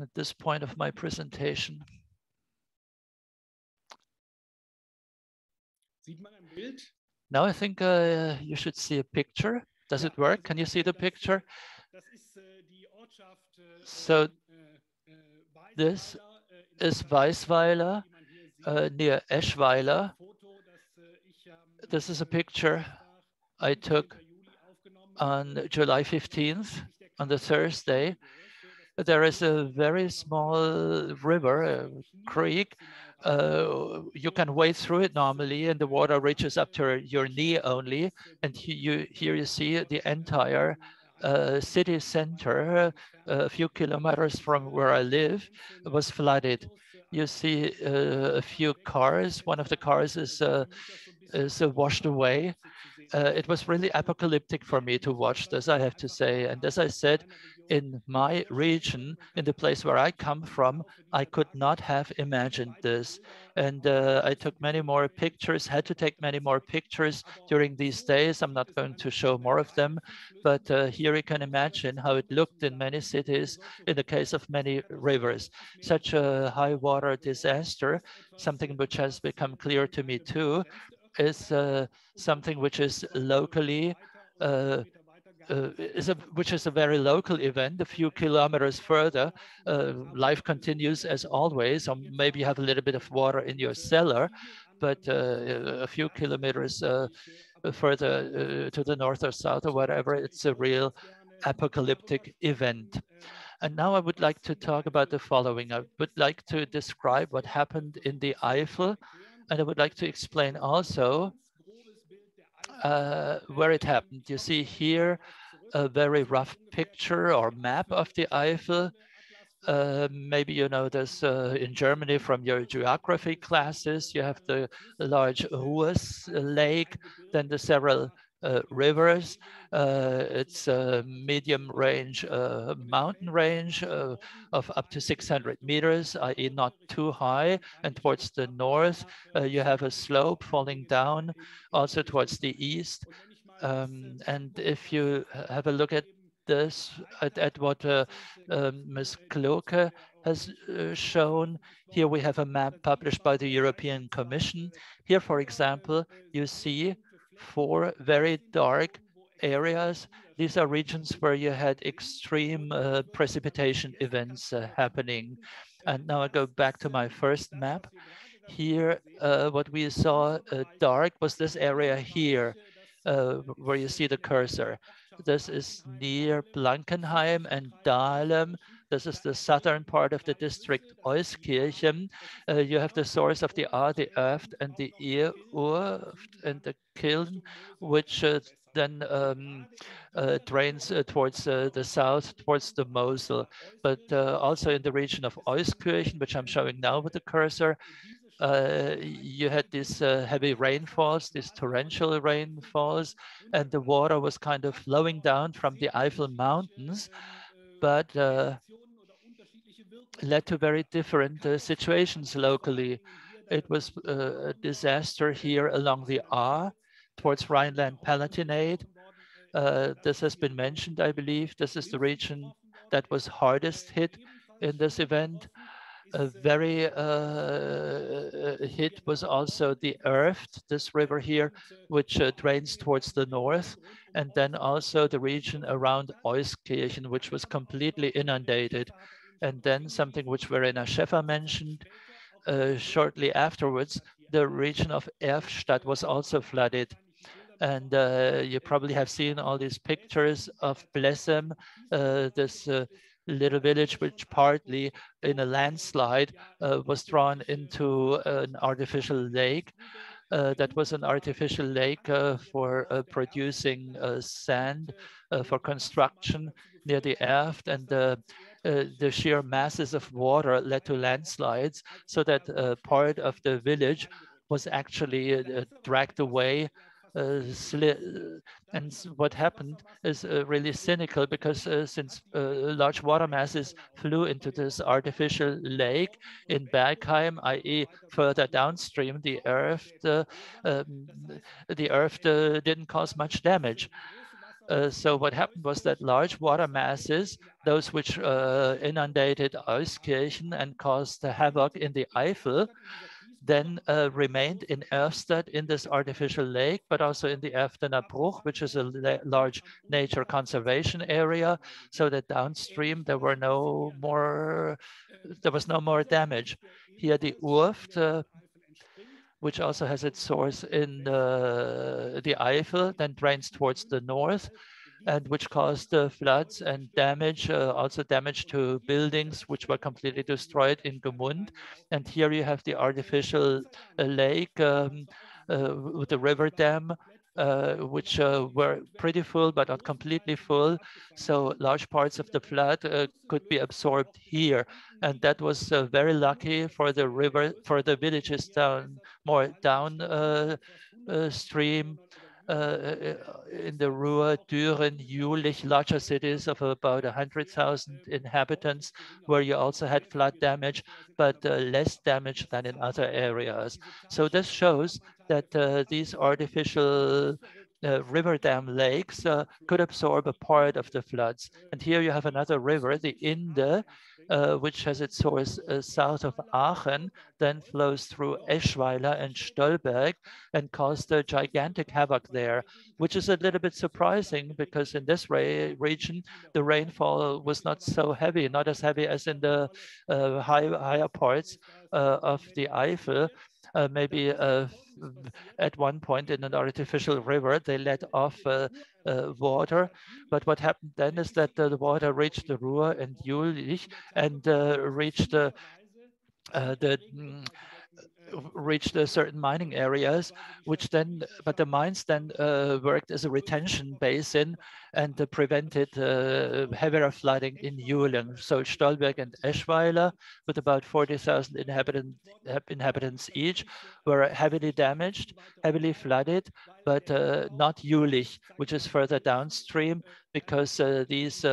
at this point of my presentation. Now I think uh, you should see a picture. Does it work? Can you see the picture? So this is Weisweiler uh, near Eschweiler. This is a picture I took on July 15th, on the Thursday. There is a very small river, a creek, uh, you can wade through it normally and the water reaches up to your knee only. And you, here you see the entire uh, city center, uh, a few kilometers from where I live, was flooded. You see uh, a few cars. One of the cars is, uh, is washed away uh, it was really apocalyptic for me to watch this, I have to say. And as I said, in my region, in the place where I come from, I could not have imagined this. And uh, I took many more pictures, had to take many more pictures during these days. I'm not going to show more of them, but uh, here you can imagine how it looked in many cities in the case of many rivers. Such a high water disaster, something which has become clear to me too, is uh, something which is locally uh, uh, is a, which is a very local event. A few kilometers further, uh, life continues as always, or maybe you have a little bit of water in your cellar, but uh, a few kilometers uh, further to the north or south or whatever, it's a real apocalyptic event. And now I would like to talk about the following. I would like to describe what happened in the Eifel and I would like to explain also uh, where it happened. You see here a very rough picture or map of the Eifel. Uh, maybe you know this uh, in Germany from your geography classes. You have the large Ruhrs Lake, then the several rivers. Uh, it's a medium range uh, mountain range of up to 600 meters, i.e. not too high. And towards the north, you have a slope falling down also towards the east. Um, and if you have a look at this, at, at what uh, um, Ms. Cloke has uh, shown, here we have a map published by the European Commission. Here, for example, you see four very dark areas. These are regions where you had extreme uh, precipitation events uh, happening. And now I go back to my first map. Here, uh, what we saw uh, dark was this area here, uh, where you see the cursor. This is near Blankenheim and Dahlem. This is the southern part of the district Euskirchen. Uh, you have the source of the Ahr, the Erft, and the Urft, and the Kyll, which uh, then um, uh, drains uh, towards uh, the south, towards the Mosel. But uh, also in the region of Euskirchen, which I'm showing now with the cursor, uh, you had these uh, heavy rainfalls, these torrential rainfalls, and the water was kind of flowing down from the Eifel Mountains, but led to very different uh, situations locally. It was uh, a disaster here along the Ahr towards Rhineland-Palatinate. Uh, this has been mentioned, I believe. This is the region that was hardest hit in this event. A very uh, hit was also the Erft, this river here, which uh, drains towards the north, and then also the region around Euskirchen, which was completely inundated. And then something which Verena Schäffer mentioned uh, shortly afterwards, the region of Erftstadt was also flooded. And uh, you probably have seen all these pictures of Blessem, uh, this uh, little village which partly in a landslide uh, was drawn into an artificial lake. Uh, that was an artificial lake uh, for producing sand for construction near the Erft and uh, the sheer masses of water led to landslides so that uh, part of the village was actually uh, dragged away uh, and what happened is uh, really cynical because uh, since large water masses flew into this artificial lake in Bergheim, i.e. further downstream, the Erft, um, the Erft didn't cause much damage. Uh, so what happened was that large water masses, those which uh, inundated Euskirchen and caused the havoc in the Eifel, then uh, remained in Erftstadt in this artificial lake, but also in the Erftener Bruch, which is a large nature conservation area, so that downstream there were no more, there was no more damage. Here the Urft uh, which also has its source in uh, the Eifel, then drains towards the north. and which caused uh, floods and damage, uh, also damage to buildings which were completely destroyed in Gemünd. And here you have the artificial uh, lake um, uh, with the river dam uh, which uh, were pretty full but not completely full. So large parts of the flood uh, could be absorbed here. And that was uh, very lucky for the river, for the villages down more down uh, stream. In the Rur, Düren, Jülich, larger cities of about 100,000 inhabitants, where you also had flood damage, but less damage than in other areas. So this shows that uh, these artificial uh, river dam lakes uh, could absorb a part of the floods. And here you have another river, the Inde, uh, which has its source uh, south of Aachen, then flows through Eschweiler and Stolberg and caused a gigantic havoc there, which is a little bit surprising because in this region, the rainfall was not so heavy, not as heavy as in the uh, high, higher parts of the Eifel. Uh, maybe uh, at one point in an artificial river, they let off uh, water. But what happened then is that the water reached the Rur and Jülich and reached the mm, reached certain mining areas, which then, but the mines then uh, worked as a retention basin and uh, prevented uh, heavier flooding in Jülich. So Stolberg and Eschweiler, with about 40,000 inhabitant, inhabitants each, were heavily damaged, heavily flooded, but not Jülich, which is further downstream, because these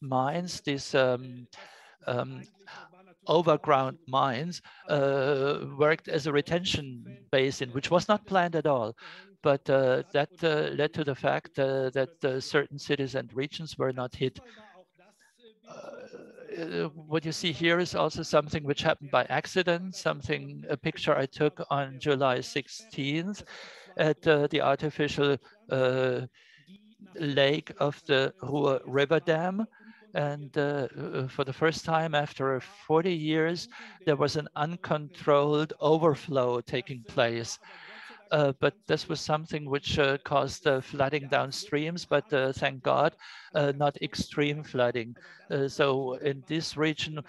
mines, these um, um, overground mines uh, worked as a retention basin, which was not planned at all. But uh, that uh, led to the fact uh, that uh, certain cities and regions were not hit. Uh, what you see here is also something which happened by accident, something, a picture I took on July 16th at the artificial lake of the Rur River Dam. And uh, uh, for the first time after 40 years, there was an uncontrolled overflow taking place. Uh, but this was something which uh, caused uh, flooding downstreams, but uh, thank God, not extreme flooding. so in this region,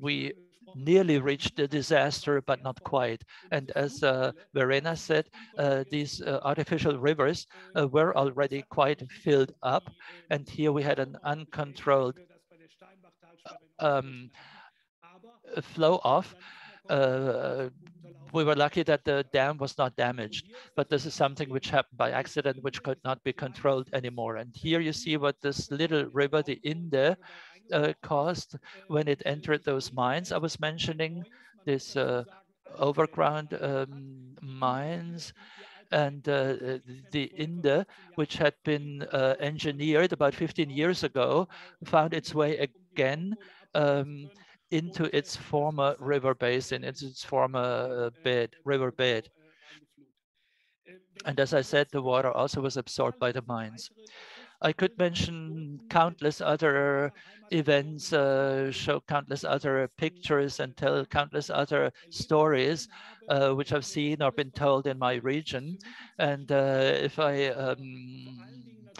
we nearly reached the disaster, but not quite. And as uh, Verena said, uh, these uh, artificial rivers uh, were already quite filled up. And here we had an uncontrolled um, flow off. Uh, we were lucky that the dam was not damaged, but this is something which happened by accident, which could not be controlled anymore. And here you see what this little river, the Inde, uh, caused when it entered those mines. I was mentioning this uh, overground um, mines and uh, the Inde, which had been uh, engineered about 15 years ago, found its way again um, into its former river basin, into its former uh, bed, river bed. And as I said, the water also was absorbed by the mines. I could mention countless other events, uh, show countless other pictures and tell countless other stories uh, which I've seen or been told in my region. And uh, if I um,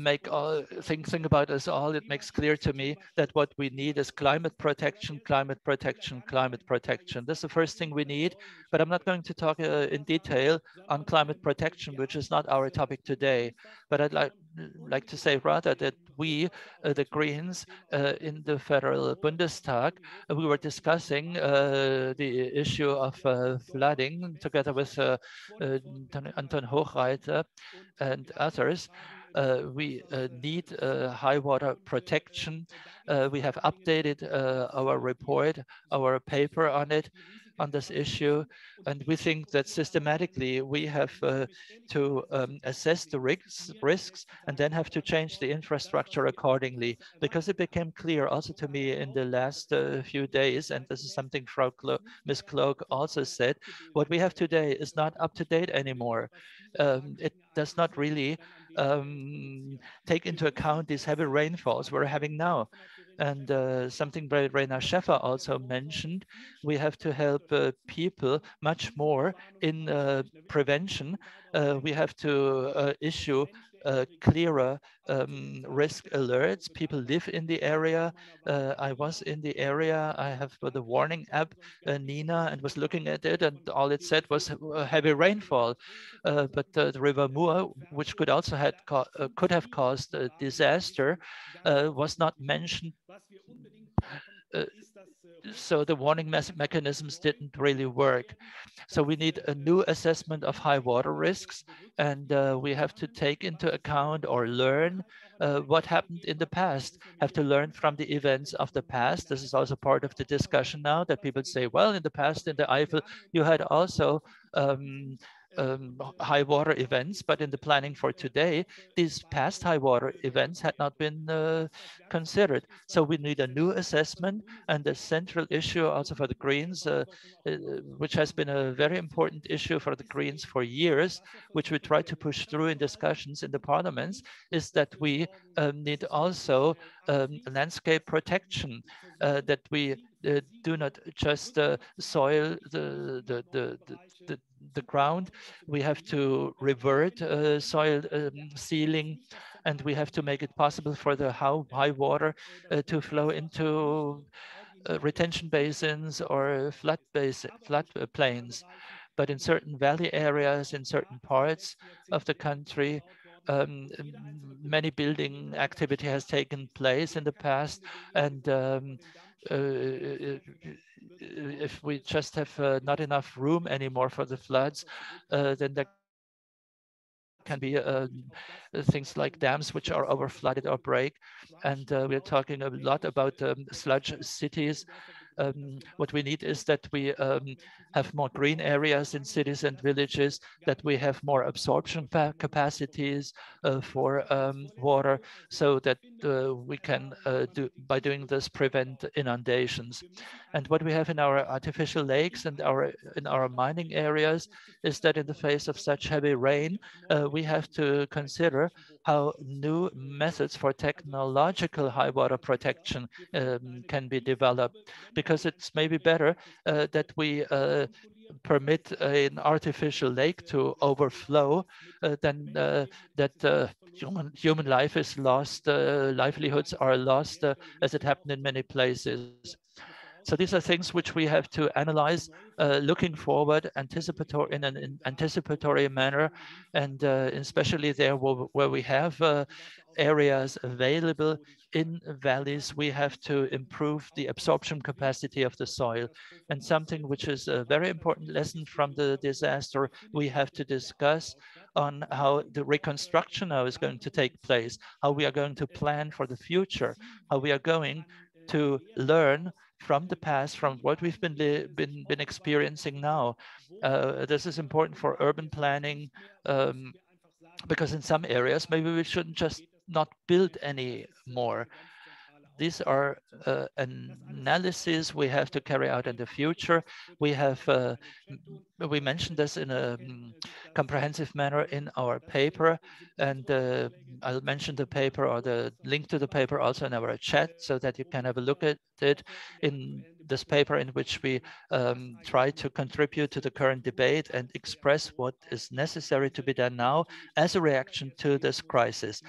make all think think about this all. It makes clear to me that what we need is climate protection climate protection climate protection. This is the first thing we need but i'm not going to talk uh, in detail on climate protection which is not our topic today. But i'd like like to say rather that we uh, the greens uh, in the federal bundestag uh, we were discussing uh, the issue of uh, flooding together with Anton Hofreiter and others we uh, need uh, high water protection. we have updated our report, our paper on it, on this issue. And we think that systematically we have uh, to um, assess the risks, risks and then have to change the infrastructure accordingly because it became clear also to me in the last uh, few days, and this is something Frau Klo Ms. Cloke also said, what we have today is not up to date anymore. Um, it does not really um, take into account these heavy rainfalls we're having now. And uh, something Rena Schäffer also mentioned, we have to help uh, people much more in uh, prevention. Uh, we have to uh, issue uh, clearer um, risk alerts. People live in the area. Uh, I was in the area. I have the warning app, uh, Nina, and was looking at it, and all it said was heavy rainfall. Uh, but uh, the River Mur, which could also had uh, could have caused a disaster, was not mentioned so the warning mechanisms didn't really work. So we need a new assessment of high water risks, and uh, we have to take into account or learn uh, what happened in the past, have to learn from the events of the past. This is also part of the discussion now that people say, well, in the past, in the Eifel, you had also um, um, high water events, but in the planning for today, these past high water events had not been uh, considered. So we need a new assessment and the central issue also for the Greens, uh, uh, which has been a very important issue for the Greens for years, which we try to push through in discussions in the parliaments, is that we um, need also um, landscape protection, uh, that we uh, do not just uh, soil the, the, the, the, the ground. We have to revert uh, soil um, sealing and we have to make it possible for the high water uh, to flow into uh, retention basins or flood, basin, flood uh, plains. But in certain valley areas, in certain parts of the country, um, many building activity has taken place in the past and um, if we just have uh, not enough room anymore for the floods, then there can be uh, things like dams which are overflooded or break. And uh, we're talking a lot about um, sludge cities um, what we need is that we um, have more green areas in cities and villages, that we have more absorption capacities uh, for um, water so that uh, we can, uh, do, by doing this, prevent inundations. And what we have in our artificial lakes and our in our mining areas is that in the face of such heavy rain, uh, we have to consider how new methods for technological high water protection um, can be developed because it's maybe better uh, that we uh, permit an artificial lake to overflow uh, than uh, that uh, human human life is lost, livelihoods are lost, as it happened in many places. So these are things which we have to analyze, uh, looking forward, anticipatory in an anticipatory manner, and uh, especially there where, where we have uh, areas available in valleys, we have to improve the absorption capacity of the soil. And something which is a very important lesson from the disaster, we have to discuss on how the reconstruction now is going to take place, how we are going to plan for the future, how we are going to learn from the past, from what we've been been been experiencing now. Uh, this is important for urban planning um, because in some areas maybe we shouldn't just not build any more. These are uh, analyses we have to carry out in the future. We have, uh, we mentioned this in a um, comprehensive manner in our paper, and uh, I'll mention the paper or the link to the paper also in our chat so that you can have a look at it in this paper in which we um, try to contribute to the current debate and express what is necessary to be done now as a reaction to this crisis.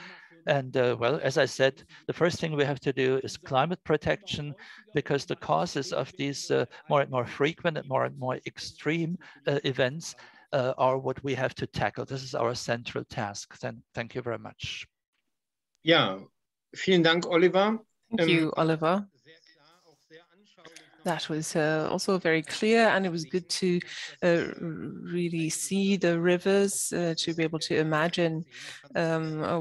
And uh, well, as I said, the first thing we have to do is climate protection because the causes of these uh, more and more frequent and more and more extreme uh, events uh, are what we have to tackle. This is our central task. Then thank you very much. Yeah, vielen Dank, Oliver. Thank um, you, Oliver. That was uh, also very clear, and it was good to uh, really see the rivers, uh, to be able to imagine um, uh,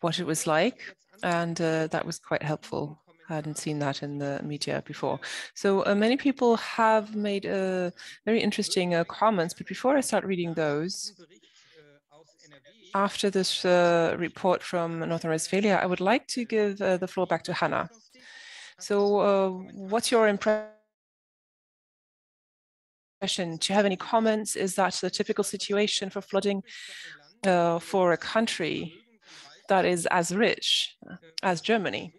what it was like, and uh, that was quite helpful. I hadn't seen that in the media before. So uh, many people have made very interesting comments, but before I start reading those, after this report from Northern Westphalia, I would like to give the floor back to Hannah. So uh, what's your impression? Do you have any comments? Is that the typical situation for flooding uh, for a country that is as rich as Germany,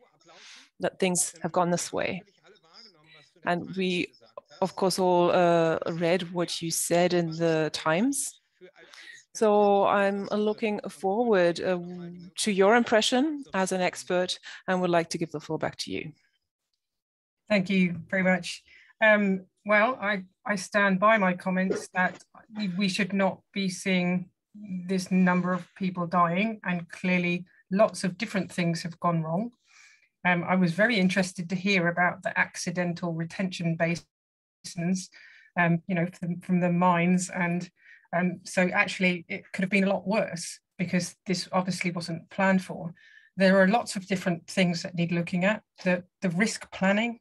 that things have gone this way? And we, of course, all uh, read what you said in the Times. So I'm looking forward uh, to your impression as an expert and would like to give the floor back to you. Thank you very much. Um, well, I, I stand by my comments that we should not be seeing this number of people dying and clearly lots of different things have gone wrong. Um, I was very interested to hear about the accidental retention basins, um, you know, from, from, the mines. And um, so actually it could have been a lot worse because this obviously wasn't planned for. There are lots of different things that need looking at. The, the risk planning,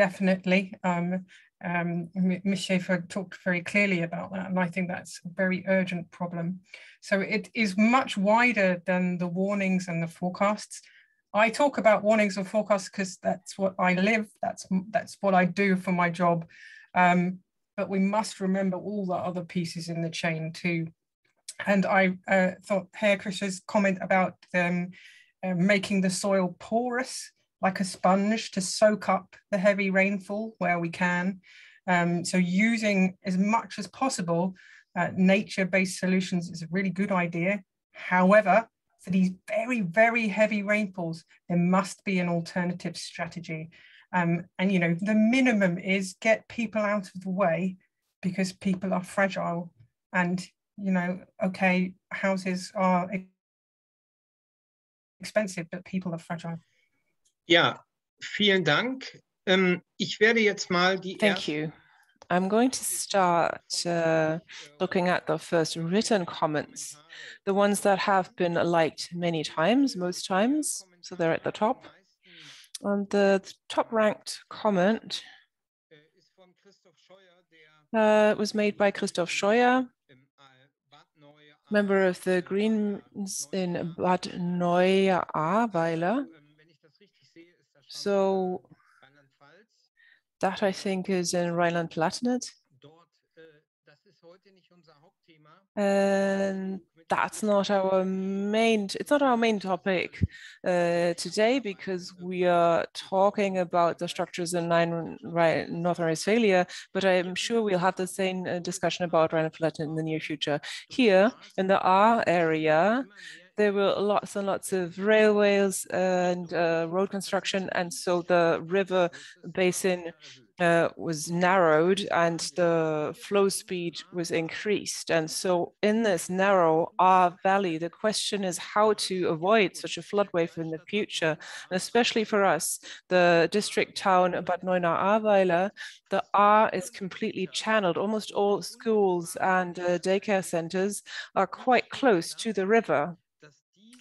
definitely. Um, um, Ms. Schäffer talked very clearly about that, and I think that's a very urgent problem. So it is much wider than the warnings and the forecasts. I talk about warnings and forecasts because that's what I live, that's, that's what I do for my job. Um, but we must remember all the other pieces in the chain too. And I uh, thought Herr Krischer's comment about um, uh, making the soil porous like a sponge to soak up the heavy rainfall where we can. Um, so using as much as possible uh, nature-based solutions is a really good idea. However, for these very, very heavy rainfalls, there must be an alternative strategy. Um, and, you know, the minimum is get people out of the way because people are fragile. And, you know, okay, houses are expensive, but people are fragile. Ja, vielen Dank. Um, ich werde jetzt mal die Thank you. I'm going to start uh, looking at the first written comments, the ones that have been liked many times, most times. So they're at the top. And the top ranked comment uh, was made by Christoph Scheuer, member of the Greens in Bad Neuenahr-Ahrweiler. So that I think is in Rhineland-Palatinate. And that's not our main, it's not our main topic uh, today because we are talking about the structures in Northern Rhine-Westphalia, but I'm sure we'll have the same uh, discussion about Rhineland-Palatinate in the near future. Here in the Ahr area, there were lots and lots of railways and uh, road construction. And so the river basin uh, was narrowed and the flow speed was increased. And so in this narrow Ahr Valley, the question is how to avoid such a flood wave in the future. And especially for us, the district town Bad Neuenahr-Ahrweiler, the Ahr is completely channeled. Almost all schools and uh, daycare centers are quite close to the river.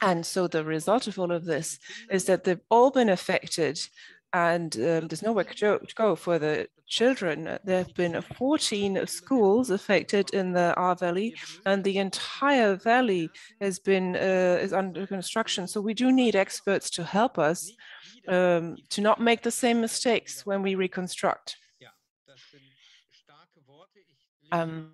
And so the result of all of this is that they've all been affected and um, there's nowhere to go for the children. There have been 14 schools affected in the Ahr Valley, and the entire valley has been uh, is under construction. So we do need experts to help us um, to not make the same mistakes when we reconstruct. Um,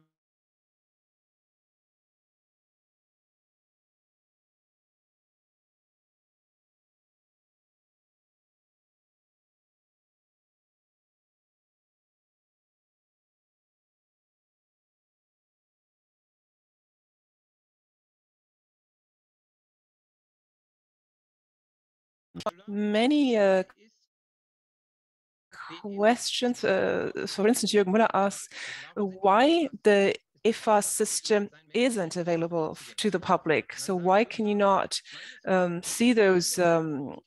many uh, questions. Uh, for instance, Jürgen Müller asks why the EFAS system isn't available to the public. So why can you not um, see those um,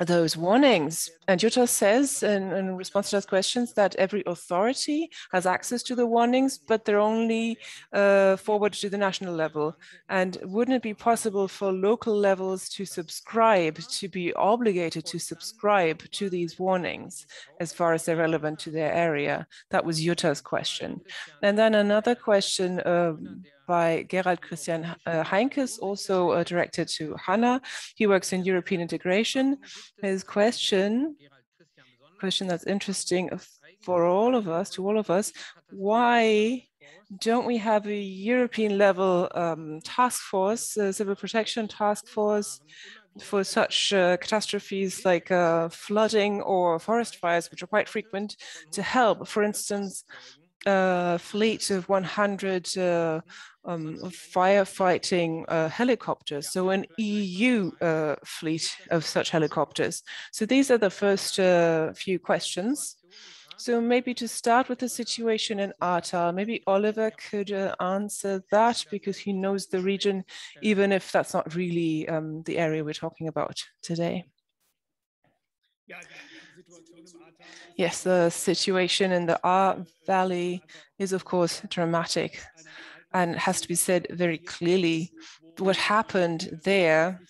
those warnings. And Jutta says in, in, response to those questions that every authority has access to the warnings, but they're only uh, forwarded to the national level. And wouldn't it be possible for local levels to subscribe, to be obligated to subscribe to these warnings as far as they're relevant to their area? That was Jutta's question. And then another question um, by Gerald Christian uh, Heinkes, also uh, directed to Hannah. He works in European integration. His question, question that's interesting for all of us, to all of us, why don't we have a European level um, task force, civil protection task force for such uh, catastrophes like uh, flooding or forest fires, which are quite frequent, to help, for instance, a fleet of 100 uh, um, firefighting uh, helicopters, so an EU uh, fleet of such helicopters. So these are the first uh, few questions. So maybe to start with the situation in Ahrtal, maybe Oliver could uh, answer that because he knows the region, even if that's not really um, the area we're talking about today. Yes, the situation in the Ahr Valley is, of course, dramatic and has to be said very clearly. What happened there,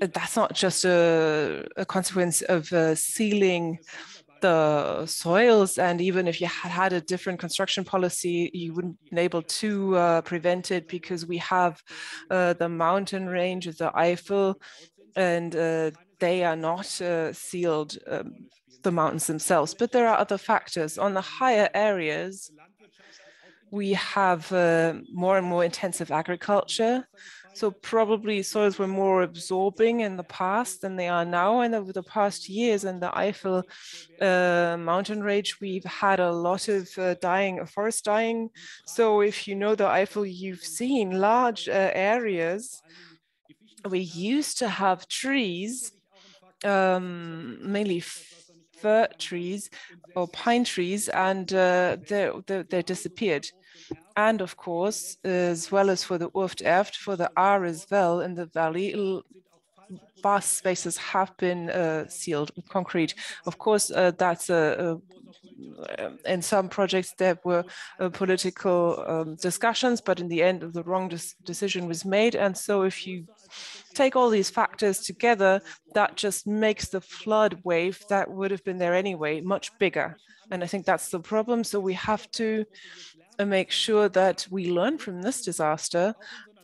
that's not just a, a consequence of uh, sealing the soils. And even if you had had a different construction policy, you wouldn't been able to uh, prevent it because we have uh, the mountain range of the Eifel and uh, they are not uh, sealed um, the mountains themselves, but there are other factors. On the higher areas, we have uh, more and more intensive agriculture. So probably soils were more absorbing in the past than they are now. And over the past years in the Eifel uh, mountain range, we've had a lot of uh, dying, forest dying. So if you know the Eifel, you've seen large uh, areas. We used to have trees, um, mainly fir trees or pine trees, and uh, they, they, they disappeared. And of course, as well as for the Urft for the Ahr as well in the valley, vast spaces have been uh, sealed with concrete. Of course, uh, that's a, a, in some projects there were uh, political um, discussions, but in the end, the wrong decision was made. And so, if you take all these factors together, that just makes the flood wave that would have been there anyway much bigger. And I think that's the problem. So we have to make sure that we learn from this disaster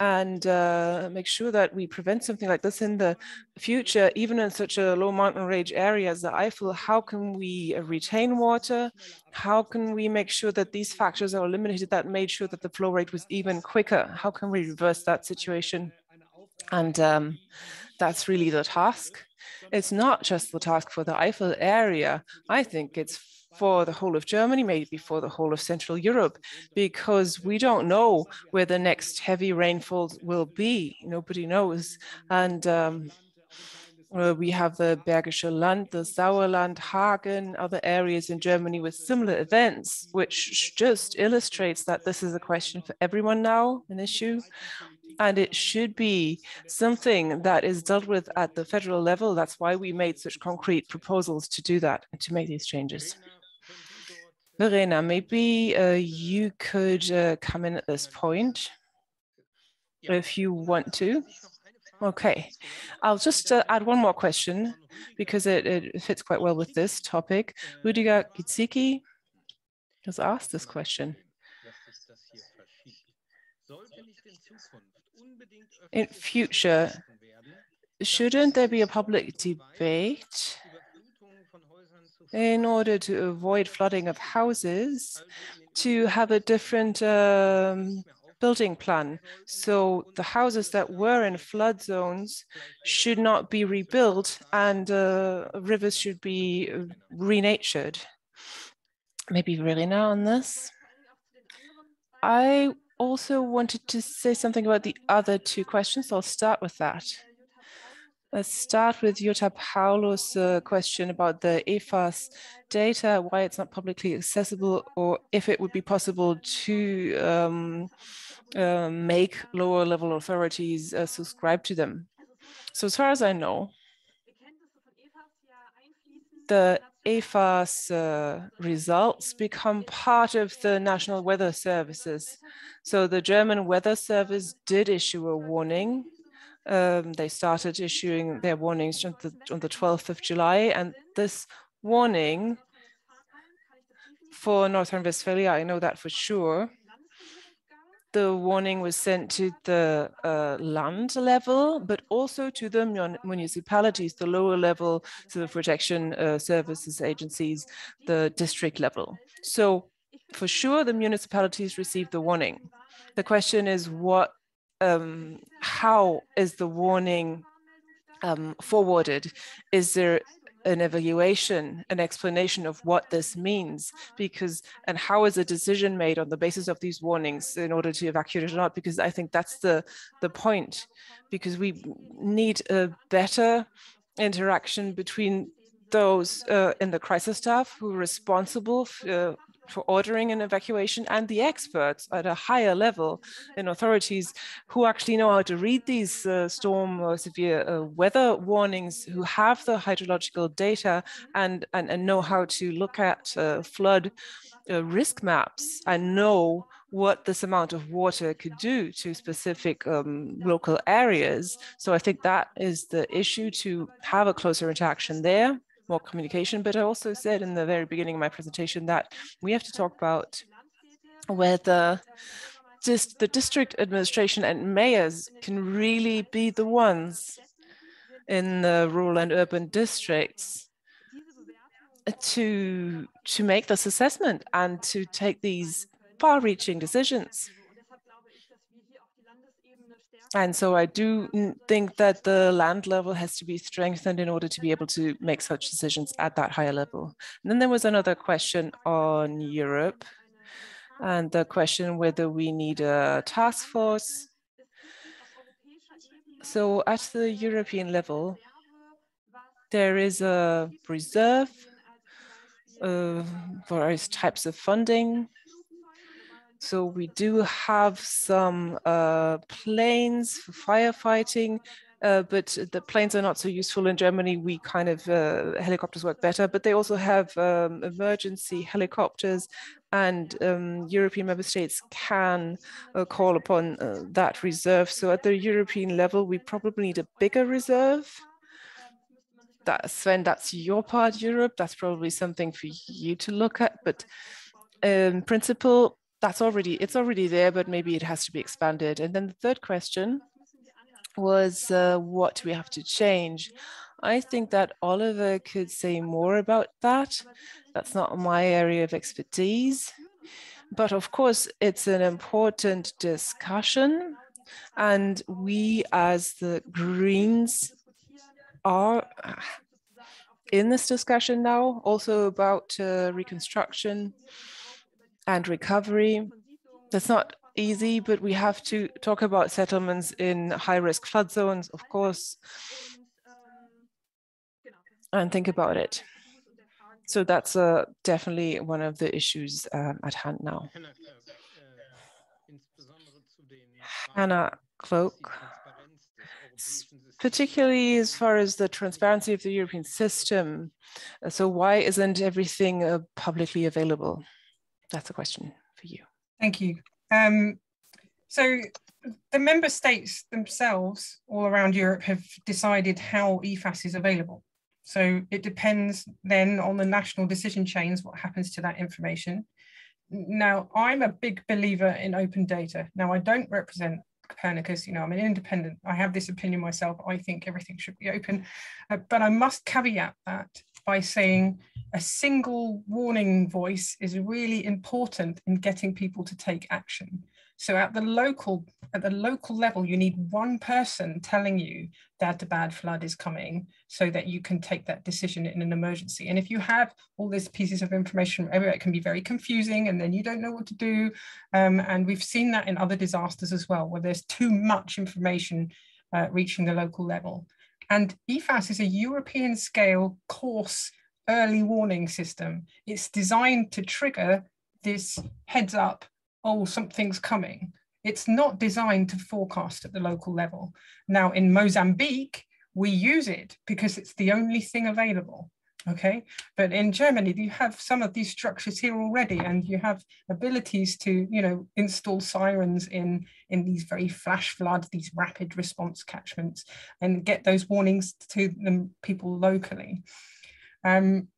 and uh, make sure that we prevent something like this in the future, even in such a low mountain range area as the Eifel, how can we retain water? How can we make sure that these factors are eliminated that made sure that the flow rate was even quicker? How can we reverse that situation? And um, that's really the task. It's not just the task for the Eifel area. I think it's for the whole of Germany, maybe for the whole of Central Europe, because we don't know where the next heavy rainfall will be. Nobody knows. And um, uh, we have the Bergische Land, the Sauerland, Hagen, other areas in Germany with similar events, which just illustrates that this is a question for everyone now, an issue. And it should be something that is dealt with at the federal level. That's why we made such concrete proposals to do that and to make these changes. Verena, maybe uh, you could uh, come in at this point if you want to. Okay, I'll just uh, add one more question because it, it, fits quite well with this topic. Rüdiger Gizicki has asked this question. In future, shouldn't there be a public debate in order to avoid flooding of houses, to have a different um, building plan. So the houses that were in flood zones should not be rebuilt and uh, rivers should be renatured. Maybe really now on this. I also wanted to say something about the other two questions. I'll start with that. Let's start with Jutta Paulus' uh, question about the EFAS data, why it's not publicly accessible, or if it would be possible to um, uh, make lower level authorities uh, subscribe to them. So as far as I know, the EFAS uh, results become part of the National Weather Services. So the German Weather Service did issue a warning um, they started issuing their warnings on the, on the 12th of July. And this warning for North Rhine-Westphalia, I know that for sure. The warning was sent to the uh, land level, but also to the municipalities, the lower level civil protection uh, services agencies, the district level. So for sure, the municipalities received the warning. The question is what um, how is the warning um, forwarded? Is there an evaluation, an explanation of what this means, because and how is a decision made on the basis of these warnings in order to evacuate or not? Because I think that's the the point, because we need a better interaction between those uh, in the crisis staff who are responsible uh, for ordering an evacuation and the experts at a higher level in authorities who actually know how to read these uh, storm or severe uh, weather warnings, who have the hydrological data and, and, and know how to look at uh, flood uh, risk maps and know what this amount of water could do to specific um, local areas. So I think that is the issue to have a closer interaction there more communication. But I also said in the very beginning of my presentation that we have to talk about whether just the district administration and mayors can really be the ones in the rural and urban districts to to make this assessment and to take these far-reaching decisions. And so I do think that the land level has to be strengthened in order to be able to make such decisions at that higher level. And then there was another question on Europe and the question whether we need a task force. So at the European level, there is a reserve of various types of funding so we do have some uh, planes for firefighting, uh, but the planes are not so useful in Germany. We kind of, uh, helicopters work better, but they also have um, emergency helicopters and um, European member states can uh, call upon uh, that reserve. So at the European level, we probably need a bigger reserve. That, Sven, that's your part, Europe. That's probably something for you to look at. But in principle, that's already, it's already there, but maybe it has to be expanded. And then the third question was uh, what do we have to change? I think that Oliver could say more about that. That's not my area of expertise. But of course, it's an important discussion. And we as the Greens are in this discussion now, also about uh, reconstruction and recovery. That's not easy, but we have to talk about settlements in high risk flood zones, of course, and think about it. So that's uh, definitely one of the issues um, at hand now. Hannah Cloke, particularly as far as the transparency of the European system. So why isn't everything uh, publicly available? That's a question for you. Thank you. Um, so the member states themselves all around Europe have decided how EFAS is available. So it depends then on the national decision chains, what happens to that information. Now, I'm a big believer in open data. Now, I don't represent Copernicus, you know, I'm an independent. I have this opinion myself. I think everything should be open. Uh, but I must caveat that by saying a single warning voice is really important in getting people to take action. So at the local at the local level, you need one person telling you that a bad flood is coming so that you can take that decision in an emergency. And if you have all these pieces of information everywhere, it can be very confusing and then you don't know what to do. Um, and we've seen that in other disasters as well, where there's too much information uh, reaching the local level. And EFAS is a European scale coarse early warning system. It's designed to trigger this heads up, oh, something's coming. It's not designed to forecast at the local level. Now in Mozambique, we use it because it's the only thing available. Okay, but in Germany, do you have some of these structures here already, and you have abilities to, you know, install sirens in in these very flash flood, these rapid response catchments, and get those warnings to the people locally. Um,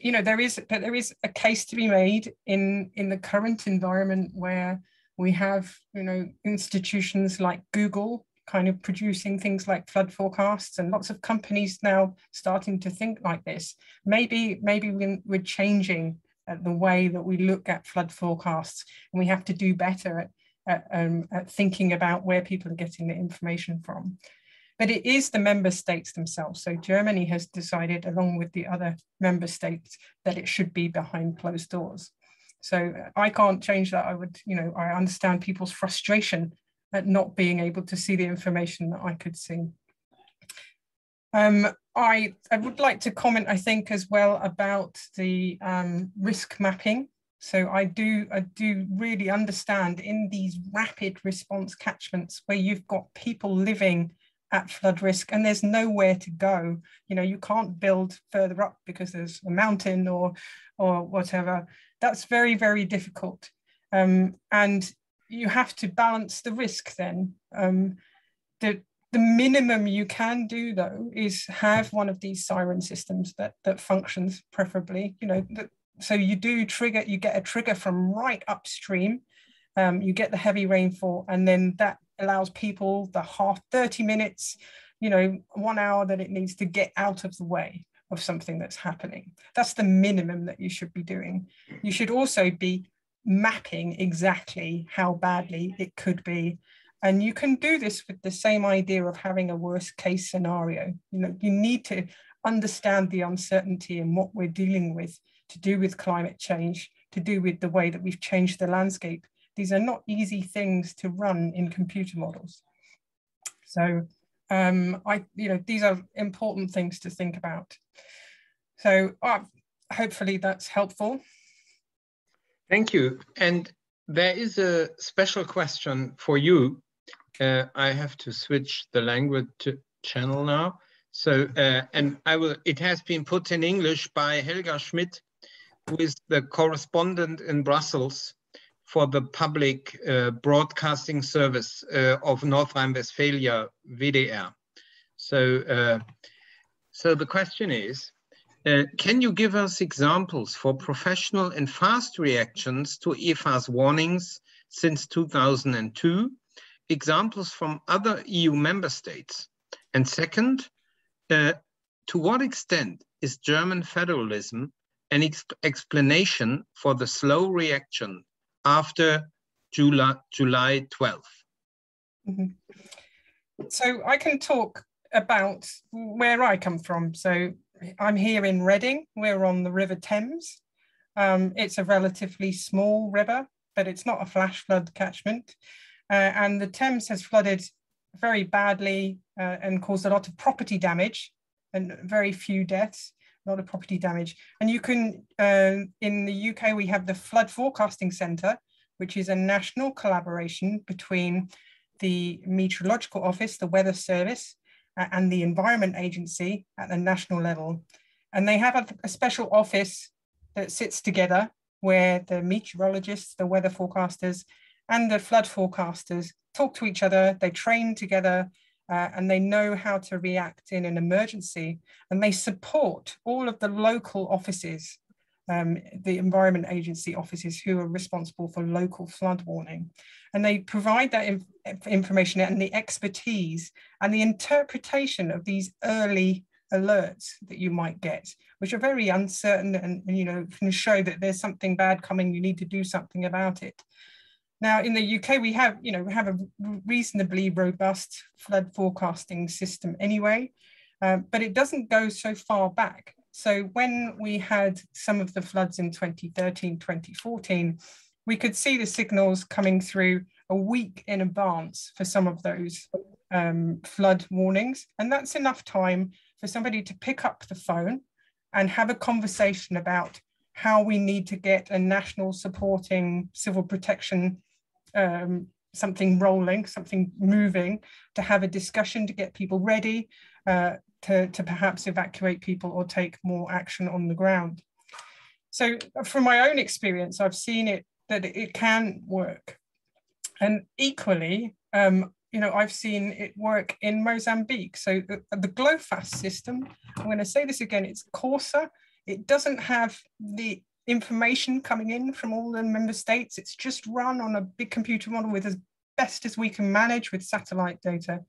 you know, there is, but there is a case to be made in in the current environment where we have, you know, institutions like Google kind of producing things like flood forecasts and lots of companies now starting to think like this. Maybe, maybe we're changing the way that we look at flood forecasts and we have to do better at, at, um, at thinking about where people are getting the information from. but it is the member states themselves. So Germany has decided, along with the other member states, that it should be behind closed doors. So I can't change that. I would, you know, I understand people's frustration at not being able to see the information that I could see. Um, I, I would like to comment, I think, as well about the um, risk mapping. So I do, I do really understand in these rapid response catchments where you've got people living at flood risk and there's nowhere to go you know you can't build further up because there's a mountain or or whatever that's very very difficult um, and you have to balance the risk then um, the the minimum you can do though is have one of these siren systems that that functions preferably you know that, so you do trigger you get a trigger from right upstream um, you get the heavy rainfall and then that allows people the half 30 minutes, you know, one hour that it needs to get out of the way of something that's happening. That's the minimum that you should be doing. You should also be mapping exactly how badly it could be. And you can do this with the same idea of having a worst case scenario. You know, you need to understand the uncertainty and what we're dealing with to do with climate change, to do with the way that we've changed the landscape these are not easy things to run in computer models. So um, I, you know, these are important things to think about. So uh, hopefully that's helpful. Thank you. And there is a special question for you. Uh, I have to switch the language channel now. So, uh, and I will, it has been put in English by Helga Schmidt, who is the correspondent in Brussels for the public uh, broadcasting service uh, of North Rhine-Westphalia, WDR. So, uh, so the question is, uh, can you give us examples for professional and fast reactions to EFAS warnings since 2002, examples from other EU member states? And second, uh, to what extent is German federalism an ex explanation for the slow reaction after July, July 12th? Mm -hmm. So I can talk about where I come from. So I'm here in Reading. We're on the River Thames. Um, it's a relatively small river, but it's not a flash flood catchment. Uh, and the Thames has flooded very badly uh, and caused a lot of property damage and very few deaths a lot of property damage. And you can, uh, in the UK, we have the Flood Forecasting Centre, which is a national collaboration between the Meteorological Office, the Weather Service, and the Environment Agency at the national level. And they have a, a special office that sits together where the meteorologists, the weather forecasters, and the flood forecasters talk to each other, they train together, uh, and they know how to react in an emergency. And they support all of the local offices, um, the Environment Agency offices who are responsible for local flood warning. And they provide that inf information and the expertise and the interpretation of these early alerts that you might get, which are very uncertain and, and you know can show that there's something bad coming, you need to do something about it. Now, in the UK, we have, you know, we have a reasonably robust flood forecasting system anyway, uh, but it doesn't go so far back. So when we had some of the floods in 2013, 2014, we could see the signals coming through a week in advance for some of those um, flood warnings. And that's enough time for somebody to pick up the phone and have a conversation about how we need to get a national supporting civil protection um, something rolling, something moving, to have a discussion to get people ready, uh, to, to perhaps evacuate people or take more action on the ground. So from my own experience, I've seen it that it can work. And equally, um, you know, I've seen it work in Mozambique. So the, the GLOFAS system, I'm going to say this again, it's coarser. It doesn't have the information coming in from all the member states. It's just run on a big computer model with as best as we can manage with satellite data.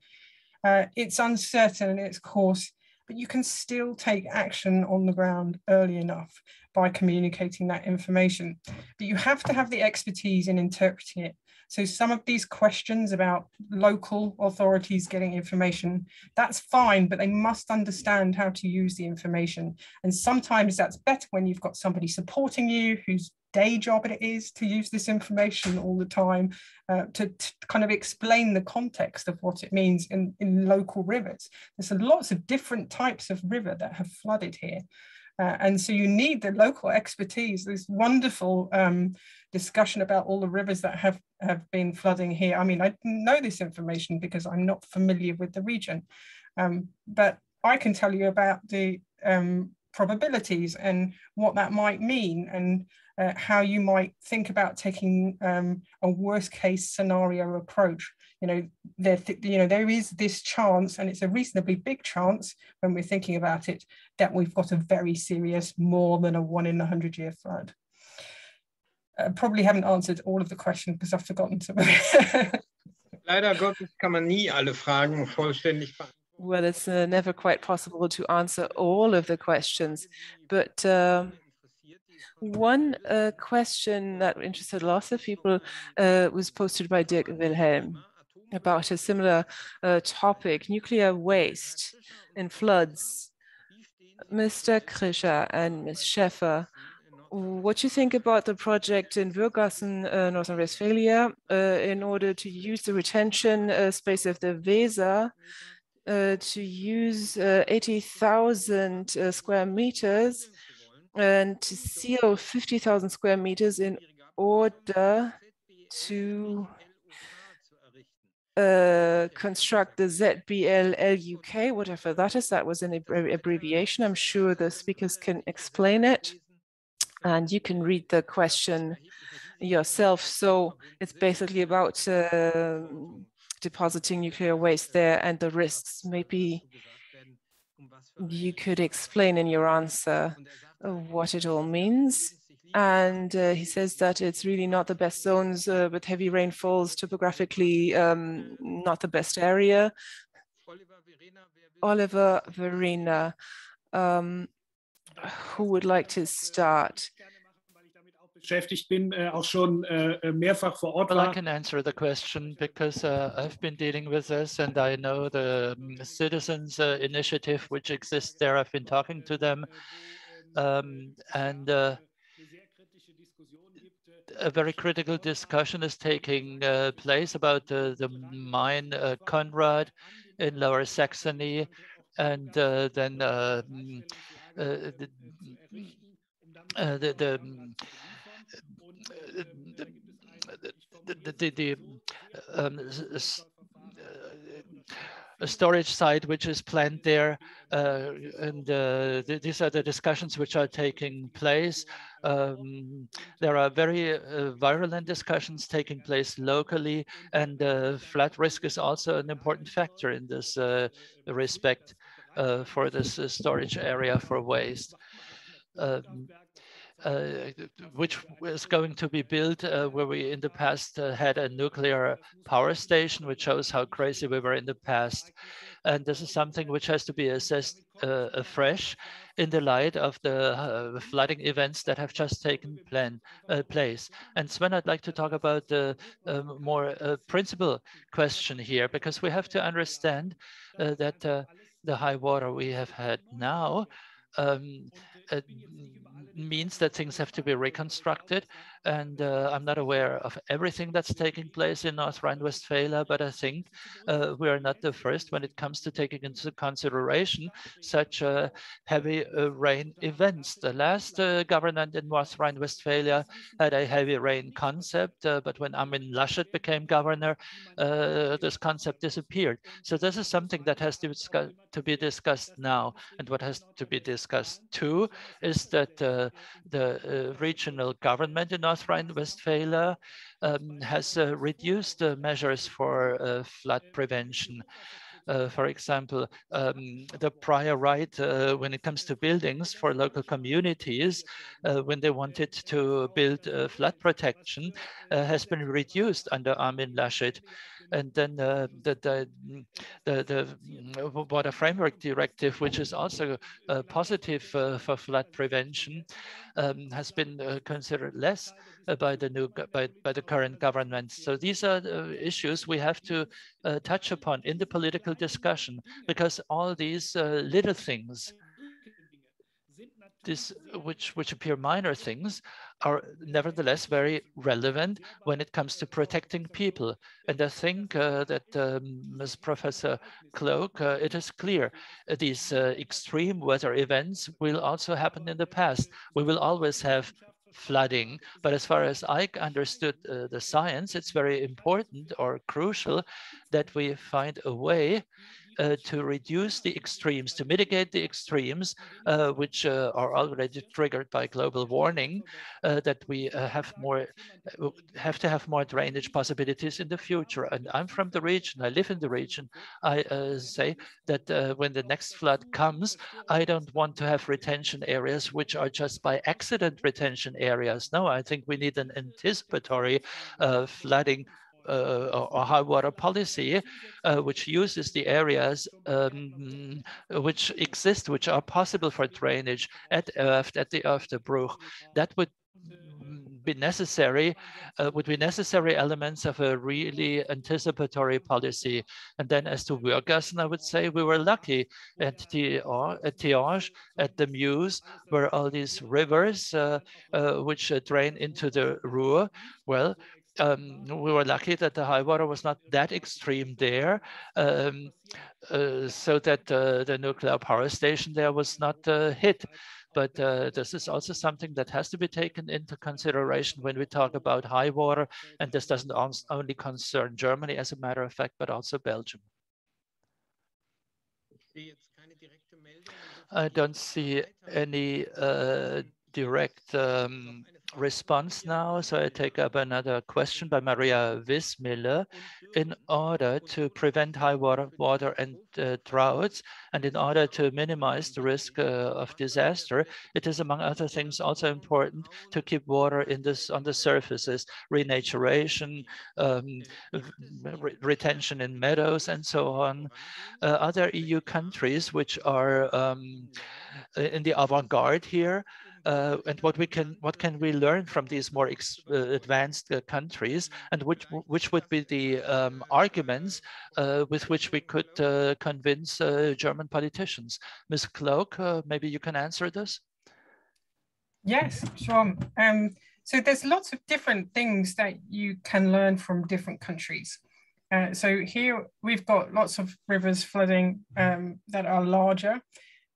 Uh, it's uncertain in its course, but you can still take action on the ground early enough by communicating that information. But you have to have the expertise in interpreting it. So some of these questions about local authorities getting information, that's fine, but they must understand how to use the information. And sometimes that's better when you've got somebody supporting you whose day job it is to use this information all the time uh, to, to, kind of explain the context of what it means in, in local rivers. There's lots of different types of river that have flooded here. Uh, and so you need the local expertise. There's wonderful um, discussion about all the rivers that have, have been flooding here. I mean, I know this information because I'm not familiar with the region, um, but I can tell you about the um, probabilities and what that might mean and uh, how you might think about taking um, a worst case scenario approach. You know, there, you know, there is this chance, and it's a reasonably big chance when we're thinking about it, that we've got a very serious, more than a one in a hundred year flood. I probably haven't answered all of the questions because I've forgotten some of it. Leider Gottes kann man nie alle Fragen vollständig beantworten. Well, it's uh, never quite possible to answer all of the questions, but uh, one uh, question that interested lots of people uh, was posted by Dirk Wilhelm about a similar uh, topic, nuclear waste and floods. Mr. Krischer and Ms. Schäffer, what do you think about the project in Würgassen, uh, North Rhine-Westphalia, uh, in order to use the retention uh, space of the Weser uh, to use uh, 80,000 uh, square meters and to seal 50,000 square meters in order to uh, construct the ZBL LUK, whatever that is. That was an abbreviation. I'm sure the speakers can explain it. And you can read the question yourself. So it's basically about uh, depositing nuclear waste there and the risks. Maybe you could explain in your answer what it all means. And uh, he says that it's really not the best zones uh, with heavy rainfalls, topographically um, not the best area. Oliver Verena, um, who would like to start? beschäftigt bin, äh, auch schon äh, mehrfach vor Ort well, war. I can answer the question because uh, I've been dealing with this and I know the um, citizens uh, initiative which exists there. I've been talking to them um, and uh, a very critical discussion is taking uh, place about uh, the mine uh, Konrad in Lower Saxony and then mm, the, the, the the, the, the, the um, storage site which is planned there. Uh, and uh, th these are the discussions which are taking place. Um, there are very uh, virulent discussions taking place locally, and uh, flood risk is also an important factor in this uh, respect uh, for this storage area for waste. Um, which was going to be built uh, where we in the past uh, had a nuclear power station, which shows how crazy we were in the past. And this is something which has to be assessed uh, afresh in the light of the uh, flooding events that have just taken plan, uh, place. And Sven, I'd like to talk about the um, more principal question here, because we have to understand that the high water we have had now um, uh, means that things have to be reconstructed. And uh, I'm not aware of everything that's taking place in North Rhine-Westphalia, but I think uh, we are not the first when it comes to taking into consideration such uh, heavy uh, rain events. The last uh, government in North Rhine-Westphalia had a heavy rain concept, but when Armin Laschet became governor, this concept disappeared. So this is something that has to, to be discussed now. And what has to be discussed too is that uh, the uh, regional government in North Rhine-Westphalia um, has uh, reduced the measures for flood prevention. Uh, for example, um, the prior right uh, when it comes to buildings for local communities, uh, when they wanted to build flood protection, has been reduced under Armin Laschet. And then uh, the, the, the, the, Water Framework Directive, which is also uh, positive uh, for flood prevention, um, has been considered less by the new by, by the current government. So these are the issues we have to touch upon in the political discussion because all these little things this, which, which appear minor things, are nevertheless very relevant when it comes to protecting people. And I think uh, that um, as Professor Cloke, uh, it is clear uh, these uh, extreme weather events will also happen in the past. We will always have flooding. But as far as I understood uh, the science, it's very important or crucial that we find a way uh, to reduce the extremes, to mitigate the extremes, uh, which uh, are already triggered by global warming, uh, that we uh, have more, uh, have to have more drainage possibilities in the future. And I'm from the region, I live in the region. I say that when the next flood comes, I don't want to have retention areas which are just by accident retention areas. No, I think we need an anticipatory flooding uh, or high water policy, uh, which uses the areas um, which exist, which are possible for drainage at Erft, at the Erftebruch. That would be necessary, uh, would be necessary elements of a really anticipatory policy. And then as to Würgassen, I would say we were lucky at the at at the Meuse, where all these rivers uh, uh, which drain into the Rur. Well, um, we were lucky that the high water was not that extreme there, um, uh, so that uh, the nuclear power station there was not uh, hit. But uh, this is also something that has to be taken into consideration when we talk about high water. And this doesn't only concern Germany, as a matter of fact, but also Belgium. I don't see any uh, direct um, response now. So I take up another question by Maria Wismiller. In order to prevent high water, water and uh, droughts, and in order to minimize the risk uh, of disaster, it is among other things also important to keep water in this on the surfaces, renaturation, um, re retention in meadows, and so on. Uh, other EU countries which are um, in the avant-garde here uh, and what we can what can we learn from these more uh, advanced uh, countries and which which would be the um, arguments uh, with which we could uh, convince uh, German politicians. Ms. Cloke, maybe you can answer this. Yes, sure. Um, so there's lots of different things that you can learn from different countries. so here we've got lots of rivers flooding um, that are larger.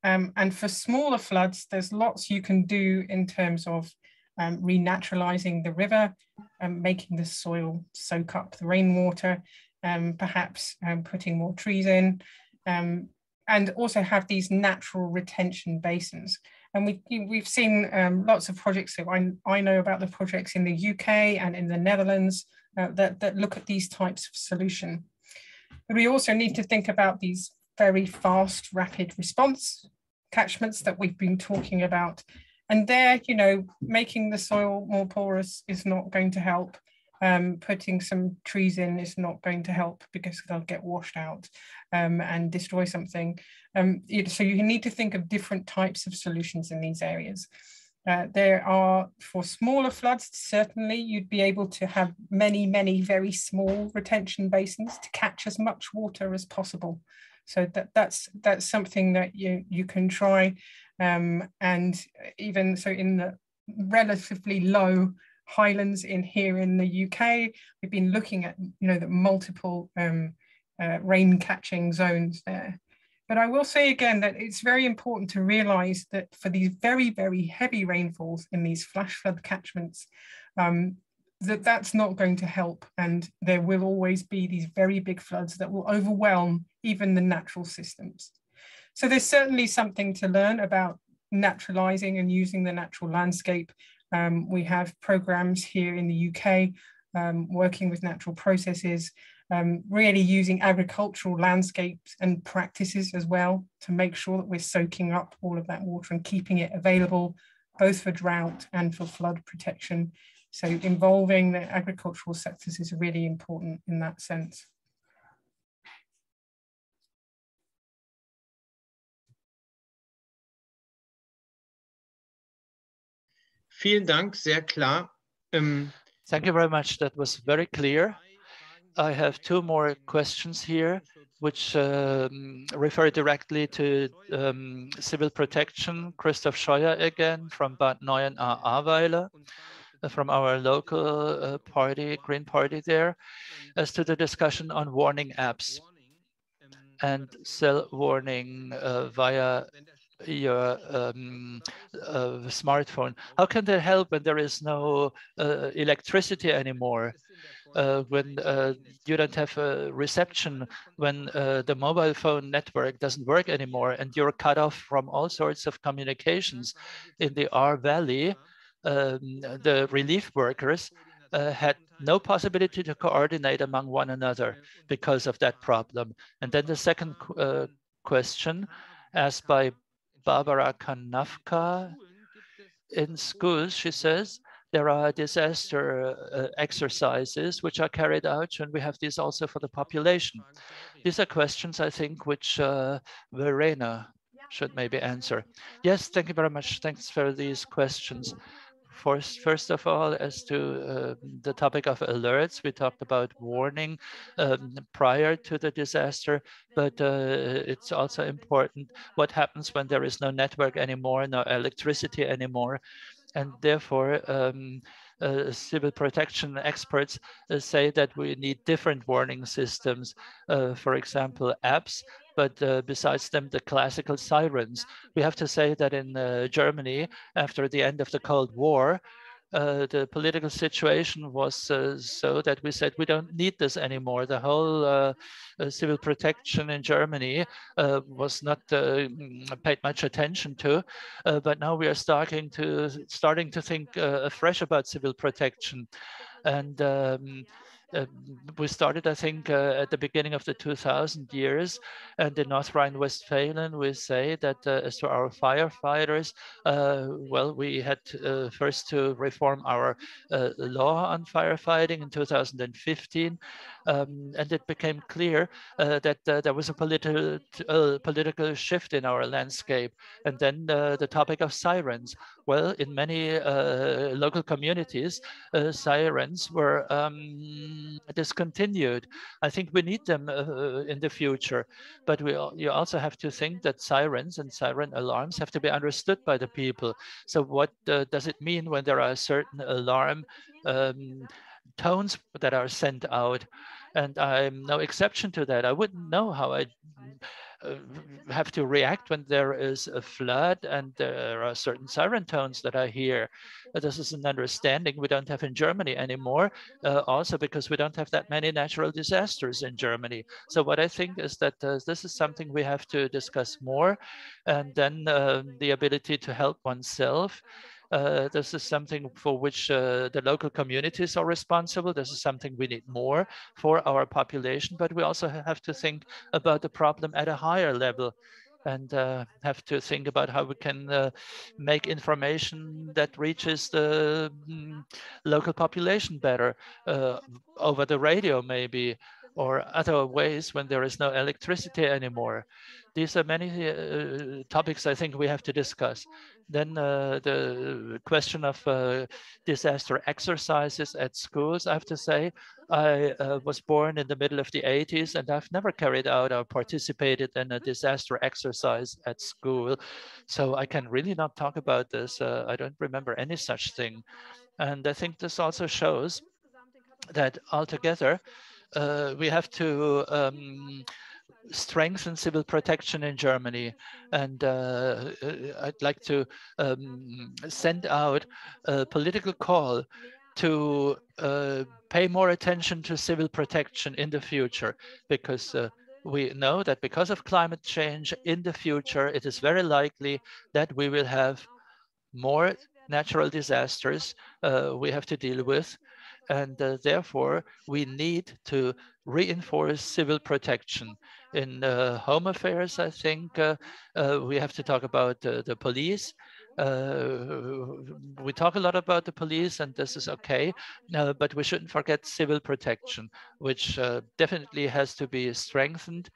Um, and for smaller floods, there's lots you can do in terms of um, renaturalizing the river, um, making the soil soak up the rainwater, um, perhaps um, putting more trees in, um, and also have these natural retention basins. And we, we've seen lots of projects, so I, I know about the projects in the UK and in the Netherlands uh, that, that look at these types of solution. But we also need to think about these very fast, rapid response catchments that we've been talking about. And there, you know, making the soil more porous is not going to help. Um, putting some trees in is not going to help because they'll get washed out um, and destroy something. Um, so you need to think of different types of solutions in these areas. Uh, there are, for smaller floods, certainly you'd be able to have many, many very small retention basins to catch as much water as possible. So that that's that's something that you you can try, um, and even so in the relatively low highlands in here in the UK, we've been looking at you know the multiple um, uh, rain catching zones there. But I will say again that it's very important to realize that for these very, very heavy rainfalls in these flash flood catchments, um, that that's not going to help. And there will always be these very big floods that will overwhelm even the natural systems. So there's certainly something to learn about naturalizing and using the natural landscape. Um, we have programs here in the UK um, working with natural processes, um, really using agricultural landscapes and practices as well to make sure that we're soaking up all of that water and keeping it available both for drought and for flood protection. So involving the agricultural sectors is really important in that sense. Vielen Dank, sehr klar. Um, Thank you very much. That was very clear. I have two more questions here, which um, refer directly to um, civil protection. Christoph Scheuer again from Bad Neuenahr-Ahrweiler, uh, from our local uh, party, Green Party there, as to the discussion on warning apps and cell warning uh, via your um, uh, smartphone. How can they help when there is no uh, electricity anymore? Uh, when uh, you don't have a reception, when uh, the mobile phone network doesn't work anymore, and you're cut off from all sorts of communications in the Ahr Valley, um, the relief workers uh, had no possibility to coordinate among one another because of that problem. And then the second question asked by Barbara Kanavka in schools, she says, there are disaster uh, exercises which are carried out, and we have these also for the population. These are questions, I think, which uh, Verena should maybe answer. Yes, thank you very much. Thanks for these questions. First, first of all, as to uh, the topic of alerts, we talked about warning um, prior to the disaster, but uh, it's also important what happens when there is no network anymore, no electricity anymore. And therefore, um, uh, civil protection experts uh, say that we need different warning systems. Uh, for example, apps but uh, besides them, the classical sirens. We have to say that in uh, Germany, after the end of the Cold War, uh, the political situation was uh, so that we said we don't need this anymore. The whole uh, uh civil protection in Germany was not paid much attention to, but now we are starting to starting to think afresh about civil protection, and. Um, uh, we started, I think, uh, at the beginning of the 2000 years. And in North Rhine-Westphalia, we say that uh, as to our firefighters, well, we had first to reform our law on firefighting in 2015. Um, and it became clear uh, that uh, there was a political uh, political shift in our landscape. And then the topic of sirens. Well, in many local communities, sirens were um, discontinued. I think we need them in the future, but we you also have to think that sirens and siren alarms have to be understood by the people. So what uh, does it mean when there are certain alarm um, tones that are sent out? and I'm no exception to that. I wouldn't know how I uh, have to react when there is a flood and there are certain siren tones that I hear. This is an understanding we don't have in Germany anymore, uh, also because we don't have that many natural disasters in Germany. So what I think is that uh, this is something we have to discuss more, and then uh, the ability to help oneself uh, this is something for which uh, the local communities are responsible. This is something we need more for our population, but we also have to think about the problem at a higher level and uh, have to think about how we can uh, make information that reaches the mm, local population better uh, over the radio maybe or other ways when there is no electricity anymore. These are many uh, topics I think we have to discuss. Then uh, the question of uh, disaster exercises at schools, I have to say, I uh, was born in the middle of the 80s and I've never carried out or participated in a disaster exercise at school. So I can really not talk about this. Uh, I don't remember any such thing. And I think this also shows that altogether, uh, we have to um, strengthen civil protection in Germany. And uh, uh, I'd like to um, send out a political call to uh, pay more attention to civil protection in the future, because uh, we know that because of climate change in the future, it is very likely that we will have more natural disasters uh, we have to deal with. And uh, therefore, we need to reinforce civil protection. In uh, home affairs, I think uh, uh we have to talk about the police. Uh, we talk a lot about the police and this is okay, uh, but we shouldn't forget civil protection, which definitely has to be strengthened.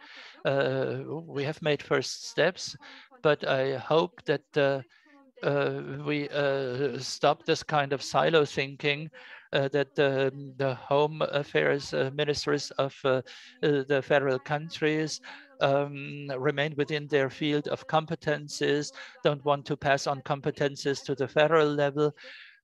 we have made first steps, but I hope that uh, we uh, stop this kind of silo thinking uh, that the, the home affairs uh, ministers of uh, uh, the federal countries um, remain within their field of competences, don't want to pass on competences to the federal level.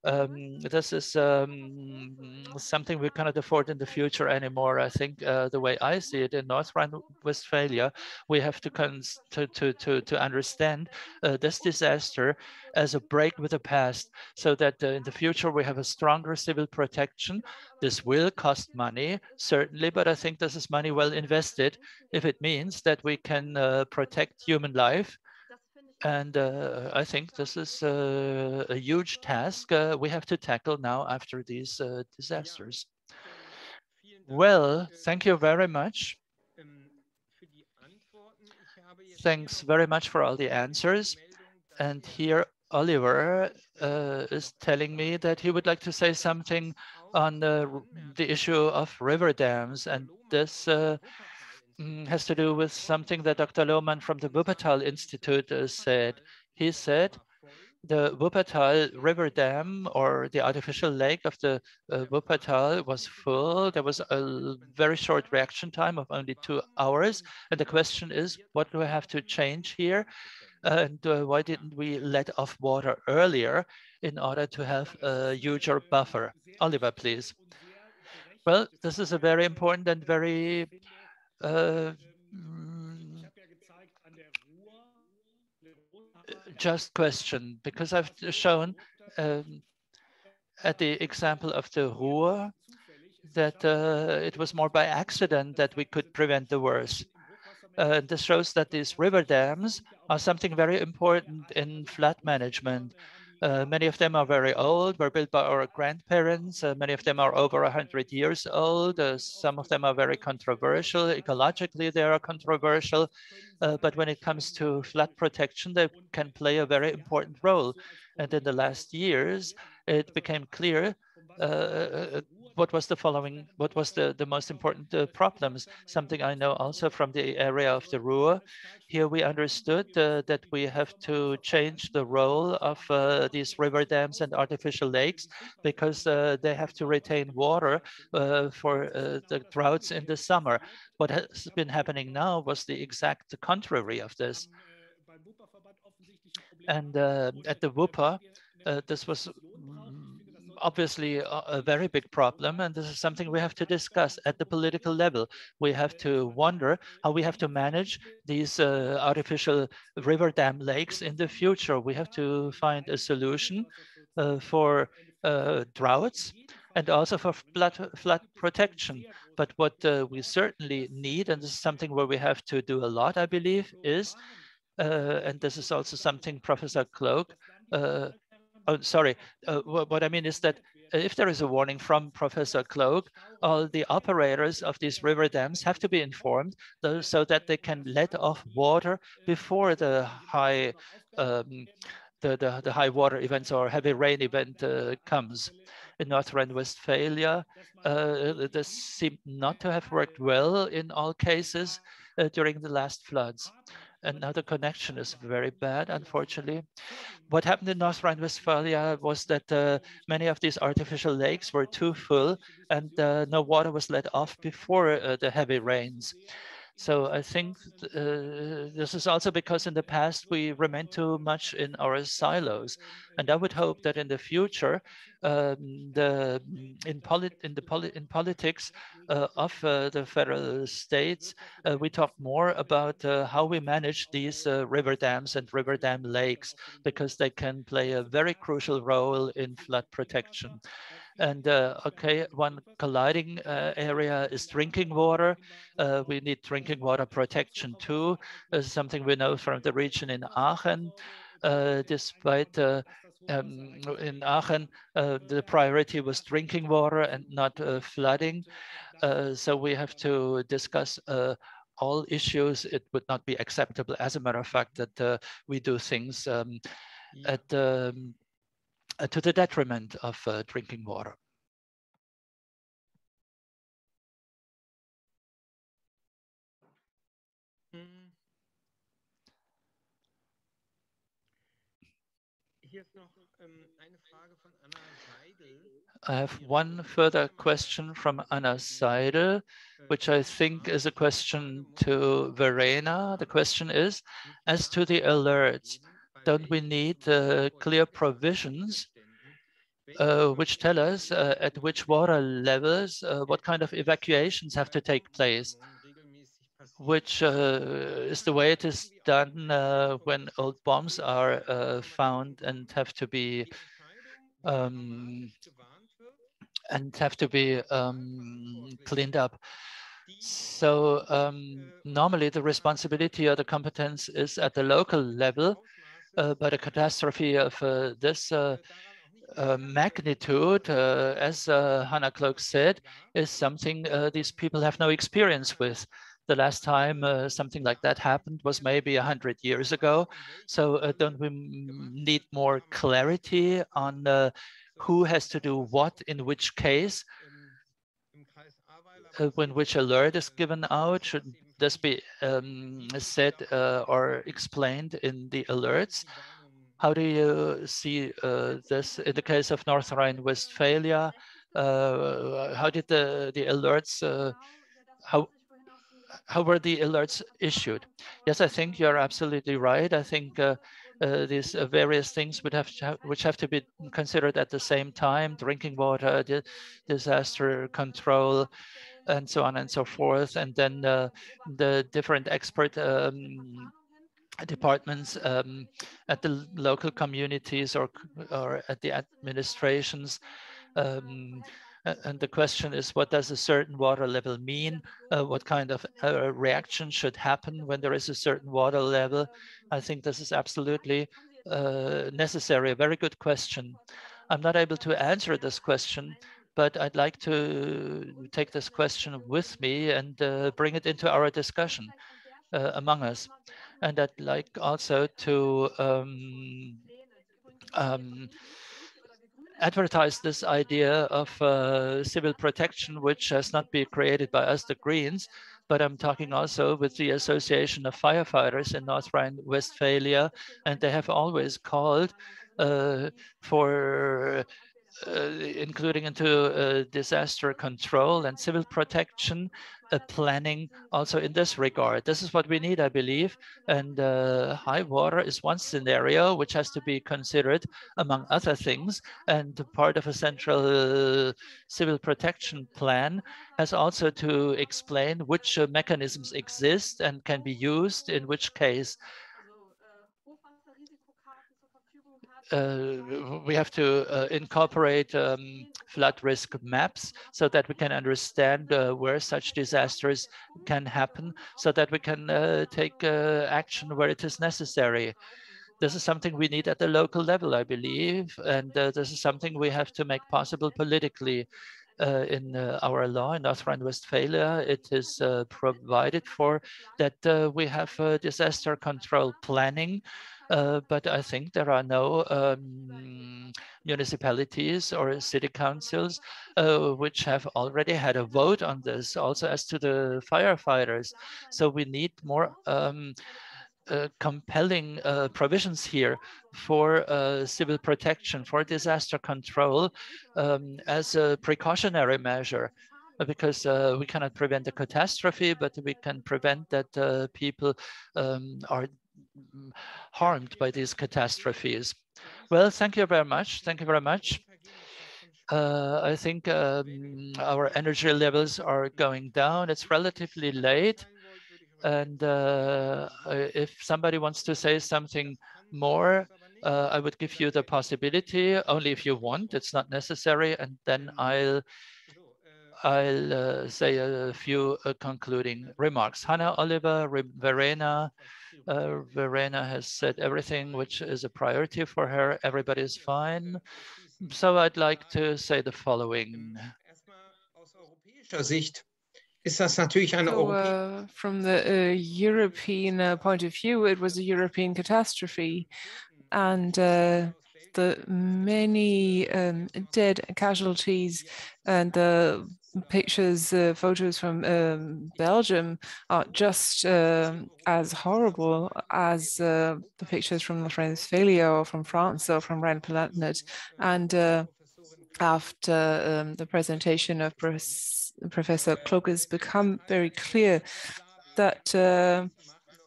Um, this is um, something we cannot afford in the future anymore. I think uh, the way I see it in North Rhine-Westphalia, we have to, to, to, to, to understand uh, this disaster as a break with the past so that uh, in the future we have a stronger civil protection. This will cost money, certainly, but I think this is money well invested if it means that we can uh, protect human life and uh, I think this is uh, a huge task uh, we have to tackle now after these uh, disasters. Well, thank you very much. Thanks very much for all the answers. And here Oliver uh, is telling me that he would like to say something on the, the issue of river dams. And this uh, has to do with something that Dr. Lohmann from the Wuppertal Institute uh, said. He said the Wuppertal River Dam or the artificial lake of the uh, Wuppertal was full. There was a very short reaction time of only two hours. And the question is, what do we have to change here? and uh, why didn't we let off water earlier in order to have a huger buffer? Oliver, please. Well, this is a very important and very uh, just question, because I've shown um, at the example of the Ruhr that uh, it was more by accident that we could prevent the worst. Uh, this shows that these river dams are something very important in flood management. Uh, many of them are very old, were built by our grandparents. Uh, many of them are over 100 years old. Uh, some of them are very controversial. Ecologically, they are controversial. But when it comes to flood protection, they can play a very important role. And in the last years, it became clear uh, what was the following, what was the, the most important uh, problems? Something I know also from the area of the Ruhr. Here we understood uh, that we have to change the role of uh, these river dams and artificial lakes because uh, they have to retain water uh, for uh, the droughts in the summer. What has been happening now was the exact contrary of this. And at the Wupper, this was obviously a, very big problem, and this is something we have to discuss at the political level. We have to wonder how we have to manage these uh, artificial river dam lakes in the future. We have to find a solution uh, for uh, droughts and also for flood, flood protection. But what uh, we certainly need, and this is something where we have to do a lot, I believe, is, uh, and this is also something Professor Cloke uh, oh, sorry, uh, what, I mean is that if there is a warning from Professor Cloke, all the operators of these river dams have to be informed so that they can let off water before the high um, the, the, the, high water events or heavy rain event uh, comes. In North Rhine-Westphalia, uh, this seemed not to have worked well in all cases uh, during the last floods and now the connection is very bad, unfortunately. What happened in North Rhine-Westphalia was that uh, many of these artificial lakes were too full and uh, no water was let off before uh, the heavy rains. So I think uh, this is also because in the past we remained too much in our silos. And I would hope that in the future, um, the in, polit in the poli in politics uh, of uh, the federal states, uh, we talk more about uh, how we manage these uh, river dams and river dam lakes, because they can play a very crucial role in flood protection. And uh, okay, one colliding uh, area is drinking water. Uh, we need drinking water protection too. Is something we know from the region in Aachen. Uh, despite uh, um, in Aachen, uh, the priority was drinking water and not flooding. so we have to discuss all issues. It would not be acceptable, as a matter of fact, that we do things um, at um, uh, to the detriment of uh, drinking water. I have one further question from Anna Seidel, which I think is a question to Verena. The question is, as to the alerts, don't we need uh, clear provisions uh, which tell us uh, at which water levels, uh, what kind of evacuations have to take place, which uh, is the way it is done uh, when old bombs are found and have to be um, and have to be um, cleaned up. So um, normally the responsibility or the competence is at the local level, but a catastrophe of uh, this uh, uh magnitude, uh, as uh, Hannah Cloke said, is something these people have no experience with. The last time something like that happened was maybe 100 years ago. So don't we need more clarity on who has to do what in which case, uh, when which alert is given out, should this be um, said uh, or explained in the alerts? How do you see uh, this in the case of North Rhine-Westphalia? Uh, how did the, the alerts, uh, how, how were the alerts issued? Yes, I think you're absolutely right. I think uh, uh, these uh, various things would have, which have to be considered at the same time, drinking water, di disaster control, and so on and so forth. And then uh, the different expert um, departments um, at the local communities or, or at the administrations um, and the question is, what does a certain water level mean? Uh, what kind of uh, reaction should happen when there is a certain water level? I think this is absolutely uh, necessary. A very good question. I'm not able to answer this question, but I'd like to take this question with me and uh, bring it into our discussion uh, among us. And I'd like also to um, um, advertise this idea of uh, civil protection, which has not been created by us, the Greens, but I'm talking also with the Association of Firefighters in North Rhine-Westphalia, and they have always called uh, for including into uh, disaster control and civil protection uh, planning also in this regard. This is what we need, I believe. And uh, high water is one scenario which has to be considered among other things. And part of a central uh, civil protection plan has also to explain which uh, mechanisms exist and can be used in which case uh, we have to uh, incorporate um, flood risk maps so that we can understand uh, where such disasters can happen so that we can uh, take uh, action where it is necessary. This is something we need at the local level, I believe, and uh, this is something we have to make possible politically. in our law in North Rhine-Westphalia, it is provided for that we have disaster control planning uh, but I think there are no um, municipalities or city councils uh, which have already had a vote on this, also as to the firefighters. So we need more um, uh, compelling uh, provisions here for uh, civil protection, for disaster control um, as a precautionary measure because uh, we cannot prevent a catastrophe, but we can prevent that uh, people um, are harmed by these catastrophes. Well, thank you very much. Thank you very much. Uh, I think um, our energy levels are going down. It's relatively late. And uh, if somebody wants to say something more, uh, I would give you the possibility, only if you want, it's not necessary. And then I'll I'll uh, say a few uh, concluding remarks. Hannah Oliver, Verena, uh, Verena has said everything which is a priority for her. Everybody's fine. So I'd like to say the following. So, uh, from the uh, European uh, point of view, it was a European catastrophe, and uh, the many um, dead casualties and the pictures, uh, photos from um, Belgium are just uh, as horrible as uh, the pictures from North Rhine-Westphalia or from France or from Rhine-Palatinate. And uh, after um, the presentation of Professor Klug, has become very clear that uh,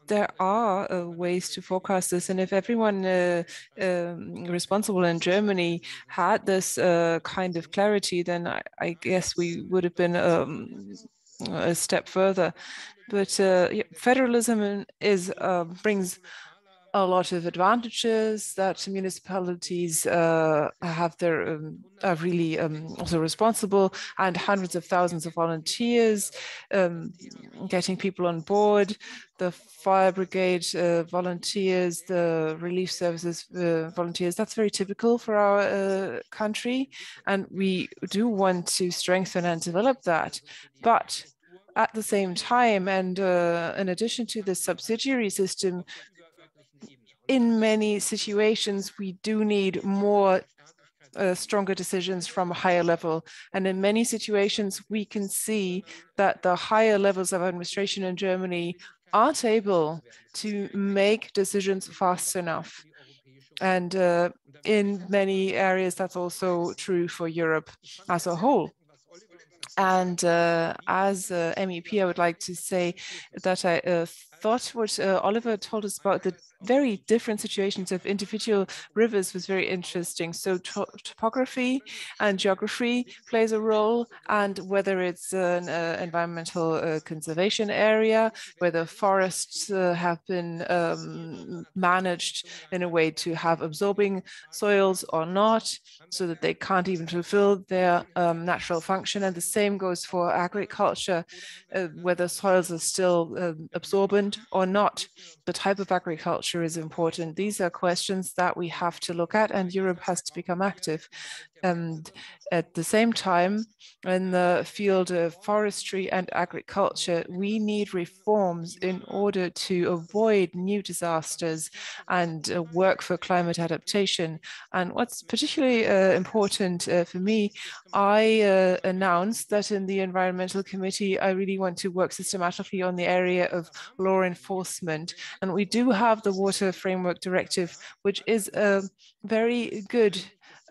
there are uh, ways to forecast this. And if everyone uh, um, responsible in Germany had this uh, kind of clarity, then I, I, guess we would have been um, a step further. But uh, federalism is uh, brings a lot of advantages that municipalities uh, have their um, are really um, also responsible and hundreds of thousands of volunteers um, getting people on board the fire brigade uh, volunteers the relief services uh, volunteers. That's very typical for our uh, country and we do want to strengthen and develop that. But at the same time and uh, in addition to the subsidiary system in many situations, we do need more uh, stronger decisions from a higher level. And in many situations, we can see that the higher levels of administration in Germany aren't able to make decisions fast enough. And uh, in many areas, that's also true for Europe as a whole. And uh, as MEP, I would like to say that I uh, thought what uh, Oliver told us about the very different situations of individual rivers was very interesting. So to topography and geography plays a role and whether it's an uh, environmental uh, conservation area, whether forests uh, have been um, managed in a way to have absorbing soils or not, so that they can't even fulfill their um, natural function. And the same goes for agriculture, uh, whether soils are still um, absorbent or not. The type of agriculture culture is important. These are questions that we have to look at and Europe has to become active. And at the same time, in the field of forestry and agriculture, we need reforms in order to avoid new disasters and uh, work for climate adaptation. And what's particularly uh, important uh, for me, I uh, announced that in the Environmental Committee, I really want to work systematically on the area of law enforcement. And we do have the Water Framework Directive, which is a very good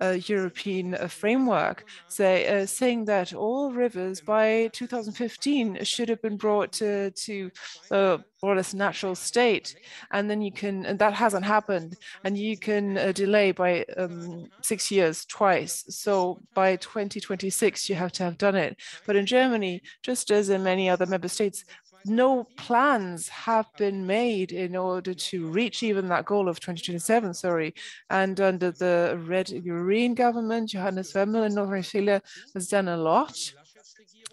uh, European uh, framework, say, uh, saying that all rivers by 2015 should have been brought to, to uh, more or less natural state. And then you can, and that hasn't happened, and you can uh, delay by um, six years twice. So by 2026, you have to have done it. But in Germany, just as in many other member states, no plans have been made in order to reach even that goal of 2027, sorry. And under the Red Green government, Johannes Remmel in North Rhine-Westphalia has done a lot.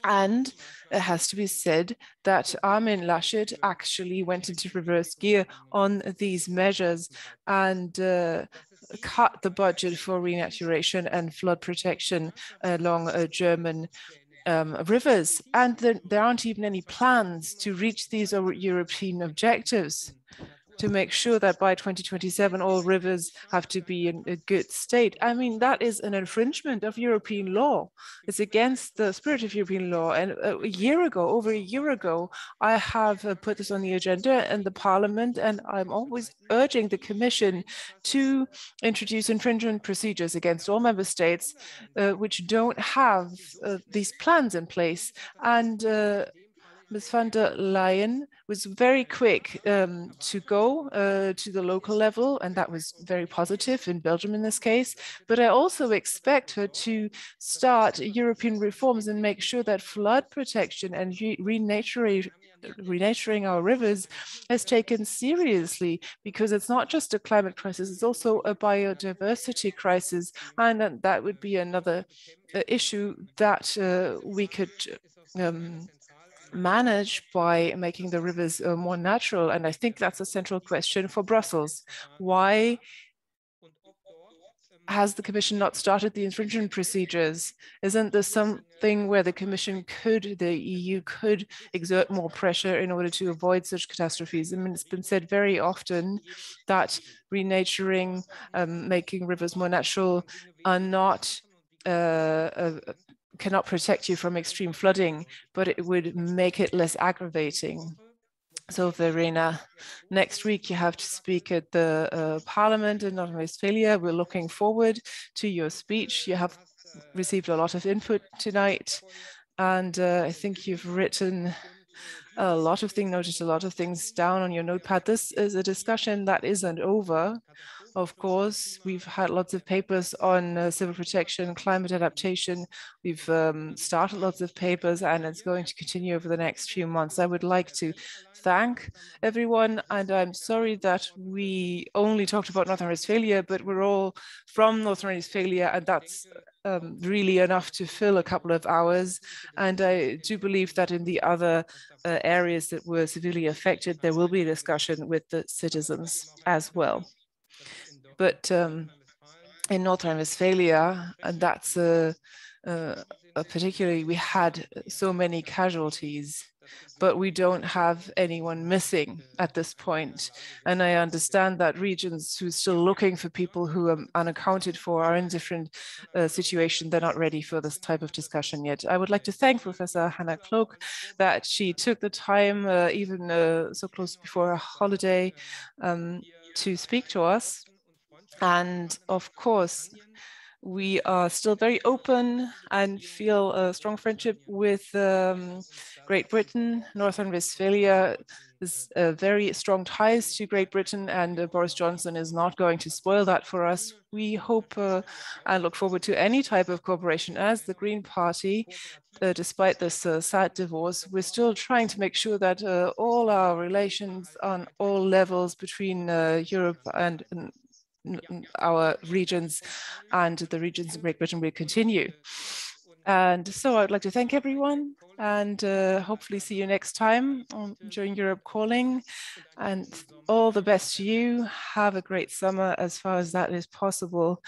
And it has to be said that Armin Laschet actually went into reverse gear on these measures and uh, cut the budget for renaturation and flood protection along a German um, rivers, and there, there aren't even any plans to reach these European objectives to make sure that by 2027 all rivers have to be in a good state. I mean, that is an infringement of European law. It's against the spirit of European law. And a year ago, over a year ago, I have uh, put this on the agenda in the parliament, and I'm always urging the commission to introduce infringement procedures against all member states uh, which don't have uh, these plans in place. And uh, Ms. van der Leyen was very quick um, to go uh, to the local level, and that was very positive in Belgium in this case. But I also expect her to start European reforms and make sure that flood protection and re renaturing renaturing our rivers is taken seriously because it's not just a climate crisis, it's also a biodiversity crisis. And that would be another uh, issue that uh, we could um, manage by making the rivers uh, more natural? And I think that's a central question for Brussels. Why has the Commission not started the infringement procedures? Isn't this something where the Commission could, the EU could exert more pressure in order to avoid such catastrophes? I mean, it's been said very often that renaturing, um, making rivers more natural are not uh, cannot protect you from extreme flooding, but it would make it less aggravating. So Verena, next week you have to speak at the uh, Parliament in North Westphalia. We're looking forward to your speech. You have received a lot of input tonight, and uh, I think you've written a lot of things, noticed a lot of things down on your notepad. This is a discussion that isn't over. Of course, we've had lots of papers on uh, civil protection, climate adaptation. We've um, started lots of papers and it's going to continue over the next few months. I would like to thank everyone. And I'm sorry that we only talked about Northern Westphalia, but we're all from Northern Westphalia and that's um, really enough to fill a couple of hours. And I do believe that in the other uh, areas that were severely affected, there will be a discussion with the citizens as well. But um, in North Rhine-Westphalia, and that's a, a, a particularly, we had so many casualties but we don't have anyone missing at this point. And I understand that regions who are still looking for people who are unaccounted for are in different uh, situations. They're not ready for this type of discussion yet. I would like to thank Professor Hannah Cloke that she took the time, uh, even uh, so close before a holiday, um, to speak to us. And of course, we are still very open and feel a strong friendship with um, Great Britain. Northern Westphalia uh, very strong ties to Great Britain and uh, Boris Johnson is not going to spoil that for us. We hope uh, and look forward to any type of cooperation as the Green Party. Uh, despite this uh, sad divorce, we're still trying to make sure that uh, all our relations on all levels between Europe and, and our regions and the regions in Great Britain will continue. And so I'd like to thank everyone and uh, hopefully see you next time on, during Europe Calling. And all the best to you. Have a great summer as far as that is possible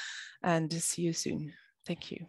and see you soon. Thank you.